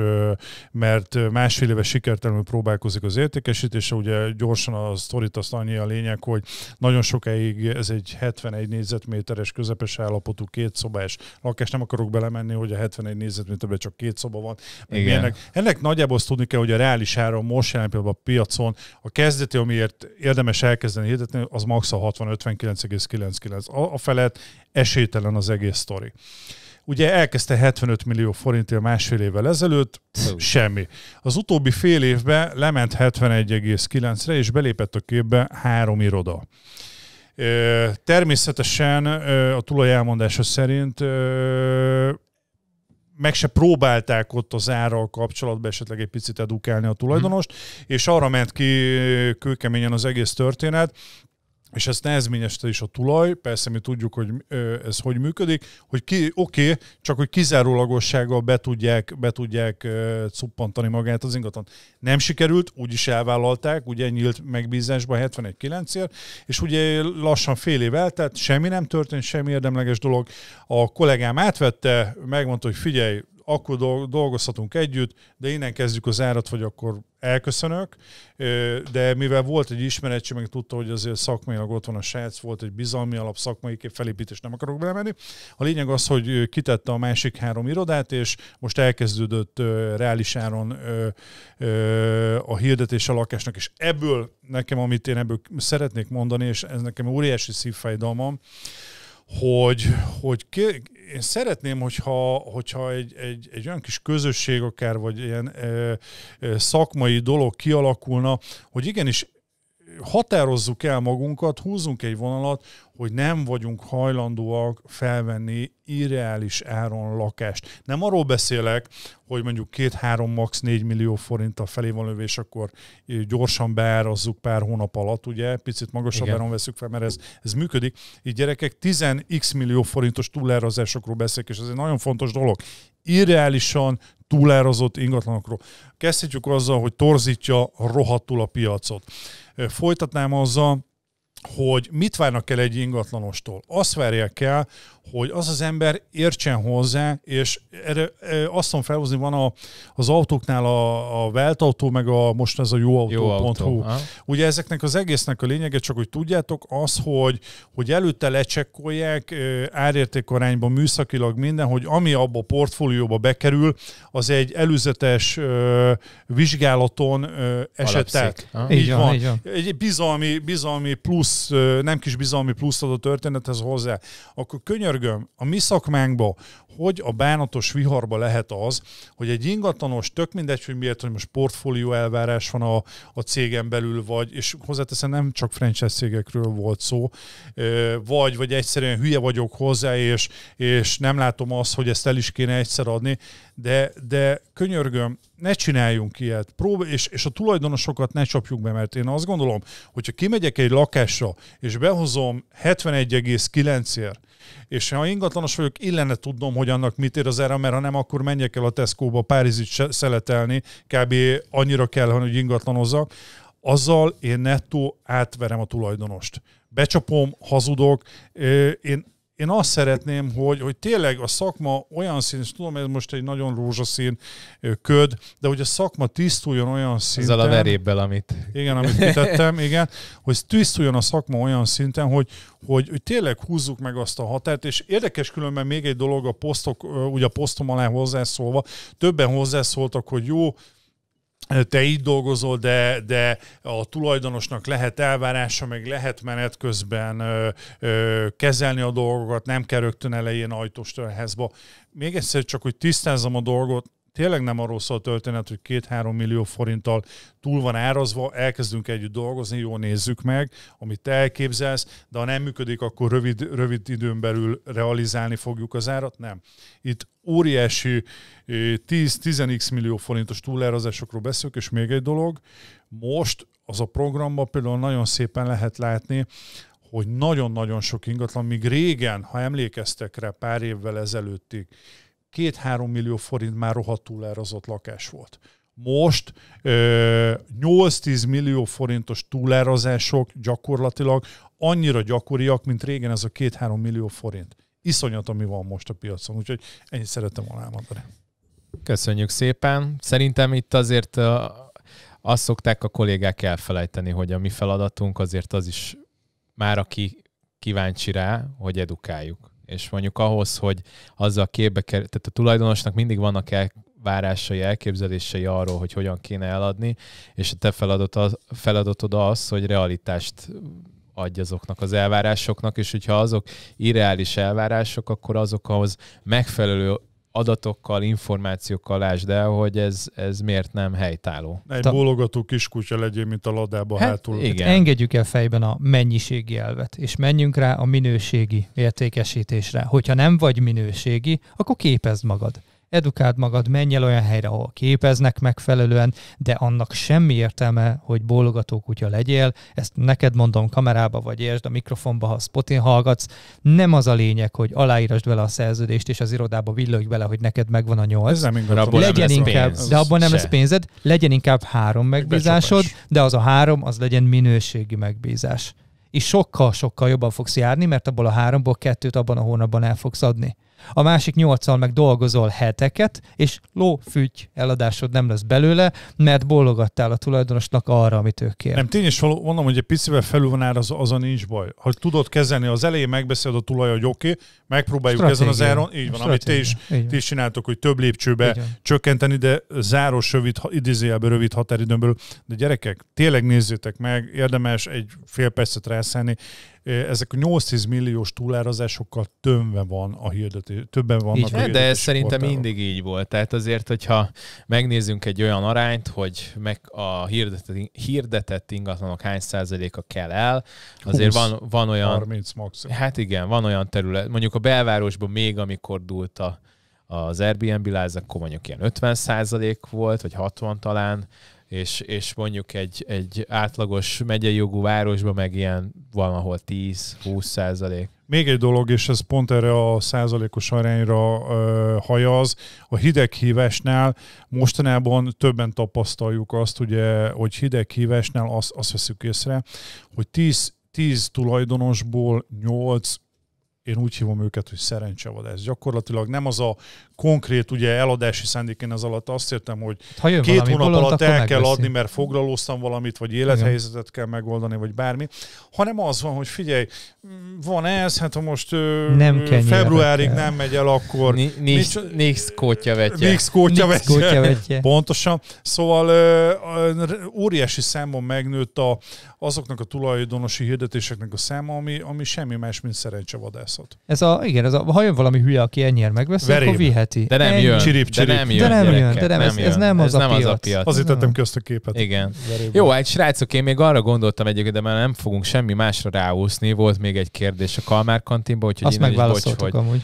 mert másfél éve sikertelenül próbálkozik az értékesítése. Ugye gyorsan a sztorit azt annyi a lényeg, hogy nagyon sokáig ez egy 71 négyzetméteres közepes állapotú kétszobás lakás. Nem akarok belemenni, hogy a 71 négyzetméterben csak két szoba van. Igen. milyenek. Ennek nagyjából azt tudni kell, hogy a reális ára most jelen pillanatban a piacon a kezdeti, amiért érdemes elkezdeni hirdetni, az max a 60-59,99. A, a felett esélytelen az egész sztori. Ugye elkezdte 75 millió forintért másfél évvel ezelőtt, semmi. Az utóbbi fél évben lement 71,9-re, és belépett a képbe három iroda. Természetesen a tulaj elmondása szerint meg se próbálták ott az árral kapcsolatban esetleg egy picit edukálni a tulajdonost, és arra ment ki kőkeményen az egész történet, és ezt nehezményeste is a tulaj, persze mi tudjuk, hogy ez hogy működik, hogy ki, oké, okay, csak hogy kizárólagossággal be tudják, be tudják cuppantani magát az ingatlan. Nem sikerült, úgyis elvállalták, ugye nyílt megbízásba 71-9-ért, és ugye lassan fél év eltelt, semmi nem történt, semmi érdemleges dolog. A kollégám átvette, megmondta, hogy figyelj, akkor dol- dolgozhatunk együtt, de innen kezdjük az árat, vagy akkor elköszönök. De mivel volt egy ismeretség, meg tudta, hogy azért szakmailag ott van a srác, volt egy bizalmi alap, szakmai kép felépítés, nem akarok belemenni. A lényeg az, hogy kitette a másik három irodát, és most elkezdődött reális áron a hirdetés a lakásnak, és ebből nekem, amit én ebből szeretnék mondani, és ez nekem óriási szívfájdalmam, hogy, hogy ki, én szeretném, hogyha, hogyha egy, egy, egy olyan kis közösség akár, vagy ilyen ö, ö, szakmai dolog kialakulna, hogy igenis határozzuk el magunkat, húzzunk egy vonalat, hogy nem vagyunk hajlandóak felvenni irreális áron lakást. Nem arról beszélek, hogy mondjuk két-három, max. 4 millió forint a felé van lövés, akkor gyorsan beárazzuk pár hónap alatt, ugye, picit magasabb Igen. áron veszük fel, mert ez, ez működik. Így gyerekek 10x millió forintos túlárazásokról beszélek, és ez egy nagyon fontos dolog. Irreálisan túlárazott ingatlanokról. Kezdhetjük azzal, hogy torzítja rohadtul a piacot. Folytatnám azzal, hogy mit várnak el egy ingatlanostól. Azt várják el, hogy az az ember értsen hozzá, és erre ö, azt tudom felhozni, van a, az autóknál a, a Weltautó, meg a, most ez a Jó jóautó.hu. Ugye ezeknek az egésznek a lényege, csak hogy tudjátok, az, hogy, hogy előtte lecsekkolják ö, árértékarányban műszakilag minden, hogy ami abba a portfólióba bekerül, az egy előzetes ö, vizsgálaton ö, esett Alapszik. át. Ha? Így van, így van. Egy bizalmi, bizalmi plusz, nem kis bizalmi plusz ad a történethez hozzá. Akkor könyörgöm, a mi szakmánkba, hogy a bánatos viharba lehet az, hogy egy ingatlanos, tök mindegy, hogy miért, hogy most portfólió elvárás van a, a cégen belül, vagy, és hozzáteszem, nem csak franchise cégekről volt szó, vagy, vagy egyszerűen hülye vagyok hozzá, és, és nem látom azt, hogy ezt el is kéne egyszer adni, de, de könyörgöm, ne csináljunk ilyet, Prób- és, és a tulajdonosokat ne csapjuk be, mert én azt gondolom, hogyha kimegyek egy lakásra, és behozom 71,9-ért, és ha ingatlanos vagyok, illene tudnom, hogy annak mit ér az ára, mert ha nem, akkor menjek el a Tesco-ba Párizsit se- szeletelni, kb. annyira kell, hogy ingatlanozzak, azzal én nettó átverem a tulajdonost. Becsapom, hazudok, én én azt szeretném, hogy, hogy tényleg a szakma olyan szín, és tudom, ez most egy nagyon rózsaszín köd, de hogy a szakma tisztuljon olyan szinten. Azzal a verébbel, amit... Igen, amit kitettem, igen, hogy tisztuljon a szakma olyan szinten, hogy, hogy, hogy tényleg húzzuk meg azt a határt, és érdekes különben még egy dolog a posztok, ugye a posztom alá hozzászólva, többen hozzászóltak, hogy jó, te így dolgozol, de, de a tulajdonosnak lehet elvárása, meg lehet menet közben ö, ö, kezelni a dolgokat, nem kell rögtön elején ajtóstörhezba. Még egyszer csak, hogy tisztázzam a dolgot, tényleg nem arról szól a történet, hogy két-három millió forinttal túl van árazva, elkezdünk együtt dolgozni, jó nézzük meg, amit te elképzelsz, de ha nem működik, akkor rövid, rövid időn belül realizálni fogjuk az árat? Nem. Itt óriási eh, 10-10x millió forintos túlárazásokról beszélünk, és még egy dolog, most az a programban például nagyon szépen lehet látni, hogy nagyon-nagyon sok ingatlan, míg régen, ha emlékeztek rá pár évvel ezelőttig, két-három millió forint már rohadt túlárazott lakás volt. Most ö, 8-10 millió forintos túlárazások gyakorlatilag annyira gyakoriak, mint régen ez a 2-3 millió forint. Iszonyat, ami van most a piacon, úgyhogy ennyit szerettem volna elmondani. Köszönjük szépen. Szerintem itt azért azt szokták a kollégák elfelejteni, hogy a mi feladatunk azért az is már aki kíváncsi rá, hogy edukáljuk. És mondjuk ahhoz, hogy azzal képbe kerül, tehát a tulajdonosnak mindig vannak elvárásai, elképzelései arról, hogy hogyan kéne eladni, és a te feladat az, feladatod az, hogy realitást adj azoknak az elvárásoknak, és hogyha azok irreális elvárások, akkor azokhoz megfelelő adatokkal, információkkal lásd el, hogy ez, ez miért nem helytálló. Egy Ta- bólogató kiskutya legyél, mint a ladába Hát, hátul. igen. Engedjük el fejben a mennyiségi elvet, és menjünk rá a minőségi értékesítésre. Hogyha nem vagy minőségi, akkor képezd magad. Edukáld magad, menj el olyan helyre, ahol képeznek megfelelően, de annak semmi értelme, hogy bólogató kutya legyél. Ezt neked mondom kamerába, vagy értsd a mikrofonba, ha Spotin hallgatsz. Nem az a lényeg, hogy aláírasd vele a szerződést, és az irodába villogj bele, hogy neked megvan a nyolc. Ez nem ingatlan. Legyen inkább, pénz. de abban nem Se. lesz pénzed, legyen inkább három megbízásod, de az a három, az legyen minőségi megbízás. És sokkal-sokkal jobban fogsz járni, mert abból a háromból kettőt abban a hónapban el fogsz adni. A másik nyolccal meg dolgozol heteket, és lófügy eladásod nem lesz belőle, mert bólogattál a tulajdonosnak arra, amit ő kér. Nem, tény és való, mondom, hogy egy picivel felül van az, az a nincs baj. Ha tudod kezelni, az elején megbeszéled a tulaj, hogy oké, okay, megpróbáljuk ezen az Stratégia. áron, így van, amit te is, Stratégia. Ti is csináltok, hogy több lépcsőbe csökkenteni, de záros, rövid, idézőjelben rövid határidőn belül. De gyerekek, tényleg nézzétek meg, érdemes egy fél percet rászállni. Ezek a 8-10 milliós túlárazásokkal tömve van a hirdetés, többen vannak Így a de ez szerintem mindig így volt. Tehát azért, hogyha megnézzünk egy olyan arányt, hogy meg a hirdetett, hirdetett ingatlanok hány százaléka kell el, azért 20, van, van olyan... 30 maximum. Hát igen, van olyan terület, mondjuk a belvárosban még amikor dúlt a, az Airbnb láz, akkor mondjuk ilyen 50 százalék volt, vagy 60 talán, és, és mondjuk egy, egy átlagos megyei jogú városban meg ilyen valahol 10-20 százalék. Még egy dolog, és ez pont erre a százalékos arányra ö, hajaz, a hideghívásnál mostanában többen tapasztaljuk azt, ugye, hogy hideghívásnál azt, azt veszük észre, hogy 10, 10 tulajdonosból 8 én úgy hívom őket, hogy szerencsevadás. Gyakorlatilag nem az a konkrét ugye eladási szándék, én az alatt azt értem, hogy Ha jön két hónap bolond, alatt el kell megveszi. adni, mert foglalóztam valamit, vagy élethelyzetet kell megoldani, vagy bármi, hanem az van, hogy figyelj, van ez, hát ha most Nem ö, februárig kell. nem megy el, akkor nincs kótya vetje. Nix kótya vegye. Pontosan. Szóval ö, óriási számban megnőtt a, azoknak a tulajdonosi hirdetéseknek a száma, ami, ami semmi más, mint szerencsevadászat. Ez a, igen, ez a, ha jön valami hülye, aki ennyire megveszi, Veréb. akkor viheti. De nem Ennyi. jön. Csirip, de csirip. nem jön. De nem jön, de nem, ez- ez jön. nem az ez a nem az a piac. Azért tettem ki azt a képet. Igen. Veréb. Jó, hát srácok, én még arra gondoltam egyébként, de már nem fogunk semmi másra ráúszni. Volt még egy kérdés a Kalmár kantinban, úgyhogy Azt bocs, megválaszoltuk hogy amúgy.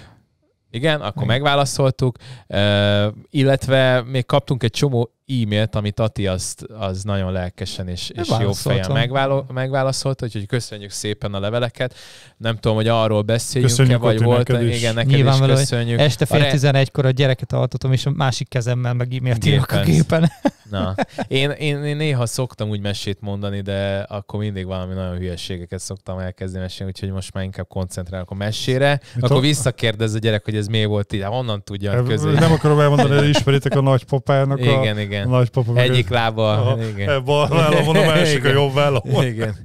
igen, akkor Igen. megválaszoltuk, uh, illetve még kaptunk egy csomó e-mailt, amit Ati azt, az nagyon lelkesen és, és jó fejen megválo- megválaszolt, úgyhogy köszönjük szépen a leveleket. Nem tudom, hogy arról beszéljünk-e, Köszönjük, vagy volt. neked is. Igen, neked is Nyilvánvaló, hogy köszönjük. Este fél A re- 11-kor a gyereket altatom, és a másik kezemmel meg e-mailt írok a Gépen. Na, én, én, én, néha szoktam úgy mesét mondani, de akkor mindig valami nagyon hülyeségeket szoktam elkezdeni mesélni, úgyhogy most már inkább koncentrálok a mesére. Mit akkor a- visszakérdez a gyerek, hogy ez miért volt így, Hát honnan tudja hogy közé. Nem akarom elmondani, hogy ismeritek a nagypapának a, Igen, a igen. Nagypapa. meg Egyik az- lába, Aha, igen. Bal vállamon, a másik a Igen. jobb vállamon. Igen.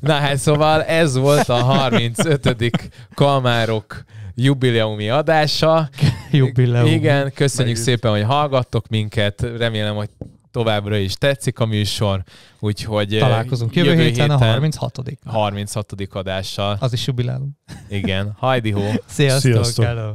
Na hát szóval ez volt a 35. Kalmárok jubileumi adása. Jubileum. Igen, köszönjük Megint. szépen, hogy hallgattok minket. Remélem, hogy továbbra is tetszik a műsor. Úgyhogy Találkozunk jövő, jövő héten, a 36 36. adással. Az is jubilálom. Igen. Hajdi hó. Sziasztok, Sziasztok. hello.